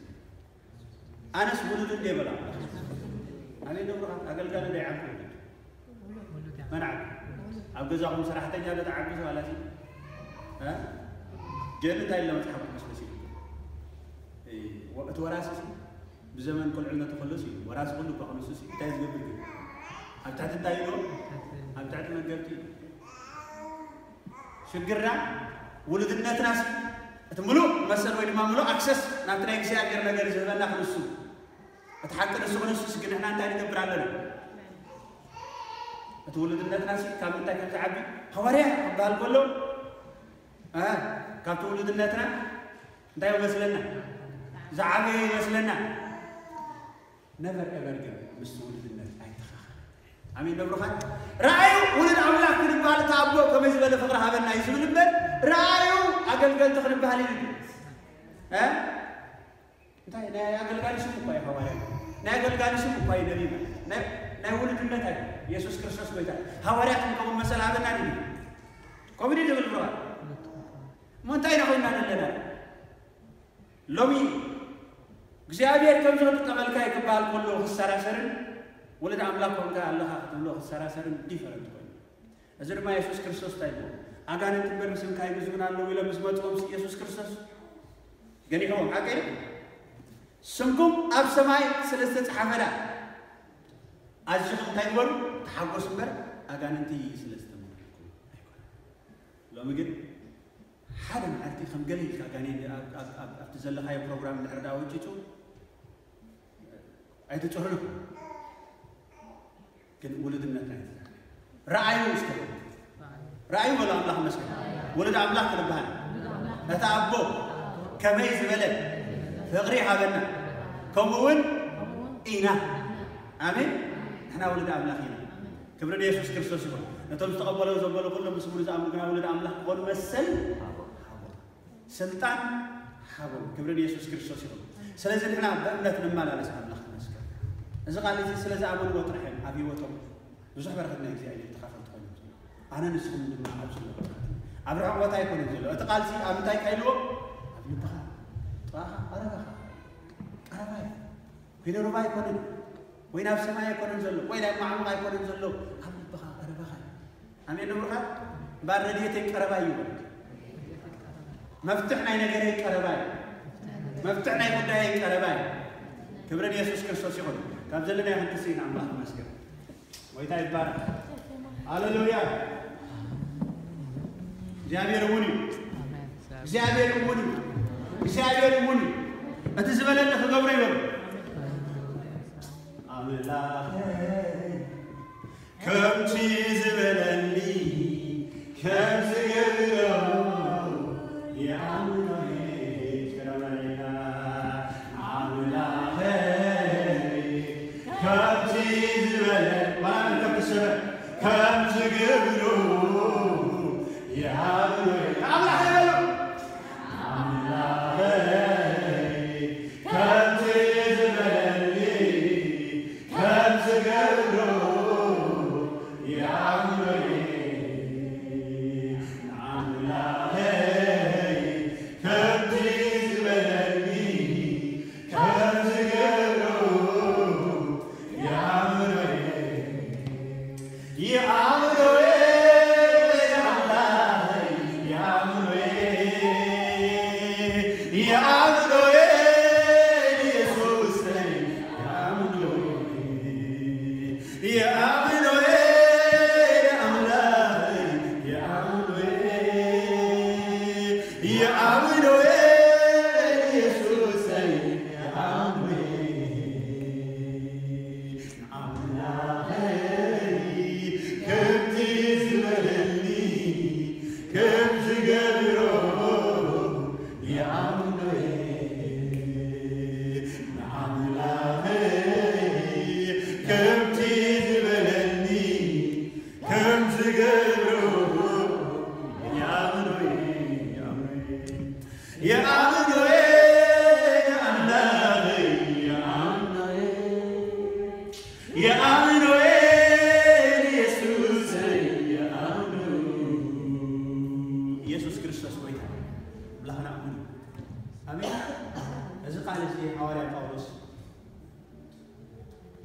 أنا سولد من دبلة آمين دبلة أقل قال لي عفوا من عاد عبد زعم صراحة يا ولد عبد زعم ولا شيء ها جنة إلا ما تحبون مش بسيط إيه وقت وراسي بزمن كل علمنا تخلص وراس كله بخلص شيء تايز قبل كده هل تحت التايلو هل تحت المجابتي شو القرة ولد الناس ناس تملو مثلا وين ما ملو اكسس نعم تريك سي اكثر من غير زمان ناخذ السوق اتحكى السوق احنا انت عليك برا لنا تولد الناس كم انت كنت عبي حواري كم تولد الناس ناس انت بس لنا ዝዓበየ ይመስለና ነበር ኤቨር ግን ምስ ውልድነት ኣይተኻኽል ኣሜን ነብሩኻ ረኣዩ ውሉድ ኣምላክ ክንበሃል እቲ ኣቦ ከመይ ዝበለ ፍቅሪ ሃበና እዩ ዝብል እምበር ረኣዩ ኣገልገልቲ ክንበሃል እዩ እንታይ ናይ ኣገልጋሊ ስም እኳ እዩ ሐዋርያ ናይ ኣገልጋሊ ስም እኳ እዩ ነቢ ማለት ናይ ውልድነት ኣዩ ኢየሱስ ክርስቶስ ጎይታ ሃዋርያት ከምኡ መሰል ሃበና ድዩ ከምኡ ድብል ብርባ እሞ እንታይ ኢና ኮይና ዘለና ሎሚ እግዚአብሔር ከም ዝኽድ ጠመልካ ይክበሃል ከሎ ክሰራሰርን ወለድ ኣምላክ ኮንካ ኣለኻ ክትብሎ ክሰራሰርን ዲፈረንት ኮይኑ እዚ ድማ የሱስ ክርስቶስ ታይሞ ኣጋንንት በርስንካ ይምዝግና ኣለዉ ኢሎም ምስ መፅኦም የሱስ ክርስቶስ ገኒሖም ሓቀይ ስምኩም ኣብ ሰማይ ስለ ዝተፀሓፈዳ ኣዝኹም እንታይ በሉ ተሓጎስ እምበር ኣጋንንቲ ስለ ዝተመልኩም ሎሚ ግን حدا معرفتي خم قليل كأغاني يعني اللي أب أب أب أبتزل هاي البروغرام اللي عرضه وجهته عيد تورلو كان ولد من الثاني رأي مستوى رأي ولا الله مسكين ولد عبد الله كربان نتعبو كميز بلد فغري حابنا كمون إينا آمين إحنا ولد عبد الله كبرنا يسوع كريستوس يقول نتولى تقبله وزبله كل مسؤول زعم كنا ولد عبد الله كل مسل سلطان حبل كبر يسوع كريستوس يقول سلزل هنا بأمنة من مال الله سبحانه خمسة إذا قال لي سلزة أبوه وترحم أبي وتم بزح برهتنا يجزي عليه تخاف تقول أنا نسخ من الله عز وجل أبراهيم وتعي كل جل أنت قال لي أبي تعي كيلو أبي تخا تخا أنا بخا أنا باي فين ربع يكون وين أفسد ما يكون جل وين لا معه ما يكون جل أبي تخا أنا بخا أمي نورها بارنيتك أربعة يوم مفتحنا ينقر هيك كربان مفتحنا يقول هيك كربان كبرنا يسوس كرسوس يقول كم زلنا يا منتسين عم الله مسكر ويتا يتبارك هللويا زابير موني زابير موني زابير موني اتزبل انت في قبري يوم املاخي كم تيزبل اللي كم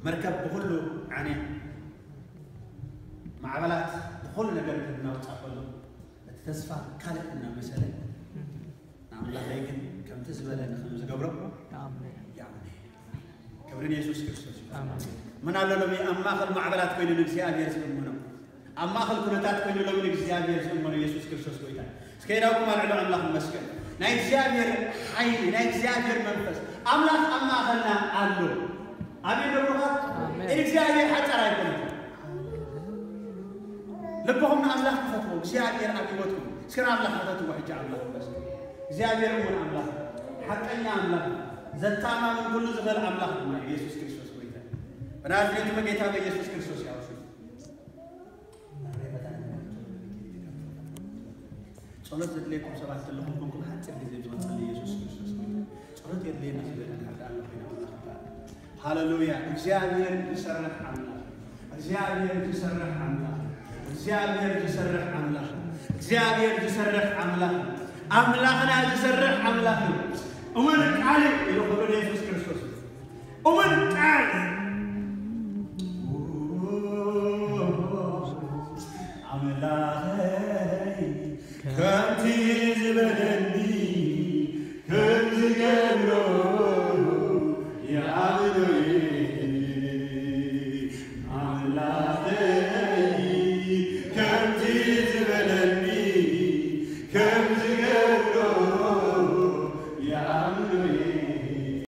مركب بكل يعني معبلات بكل ነገር እናውጣፈሉ እቲ ተስፋ ካልእ እናመሰለ ንኣምላኸይ ግን ከምቲ ዝበለ ንከም ዝገብሮ ያምነ ክብርን የሱስ ክርስቶስ እዩ من على لومي أما خل معبلات كوينو نجزي أبي يسوع منو أما خل كنتات كوينو لومي نجزي أبي يسوع منو يسوع كرسوس كويتا سكيرا وكم على لوم الله مسكين نجزي أبي حي نجزي أبي منفس أملاك أما خلنا علو أبي نروح نجزي أبي حتى رايكم لبهم أملاك فتوه نجزي أبي أبي وتوه سكيرا أملاك فتوه واحد جاب الله مسكين نجزي أبي رمون أملاك حتى إني أملاك زت تمام من كل زغل أملاك يسوع كرسوس በናዝሬቱ በጌታ በኢየሱስ ክርስቶስ ያውሱ ጸሎት ዘድሌኩም ሰባት ዘለኹም ኮንኩም ሓፂር ግዜ ዝመፀሉ ኢየሱስ ክርስቶስ ጸሎት የድልየና ስለለና ዳሎ ኮይና ሃሌሉያ እግዚአብሔር ዝሰርሕ ኣምላኽ እግዚአብሔር ዝሰርሕ ኣምላኽ እግዚአብሔር ዝሰርሕ ኣምላኽ እግዚአብሔር ዝሰርሕ ኣምላኽ ኣምላኽና ዝሰርሕ ኣምላኽ እዩ እሙን ቃል ኢሉ ክብሉ ኢየሱስ ክርስቶስ እሙን ቃል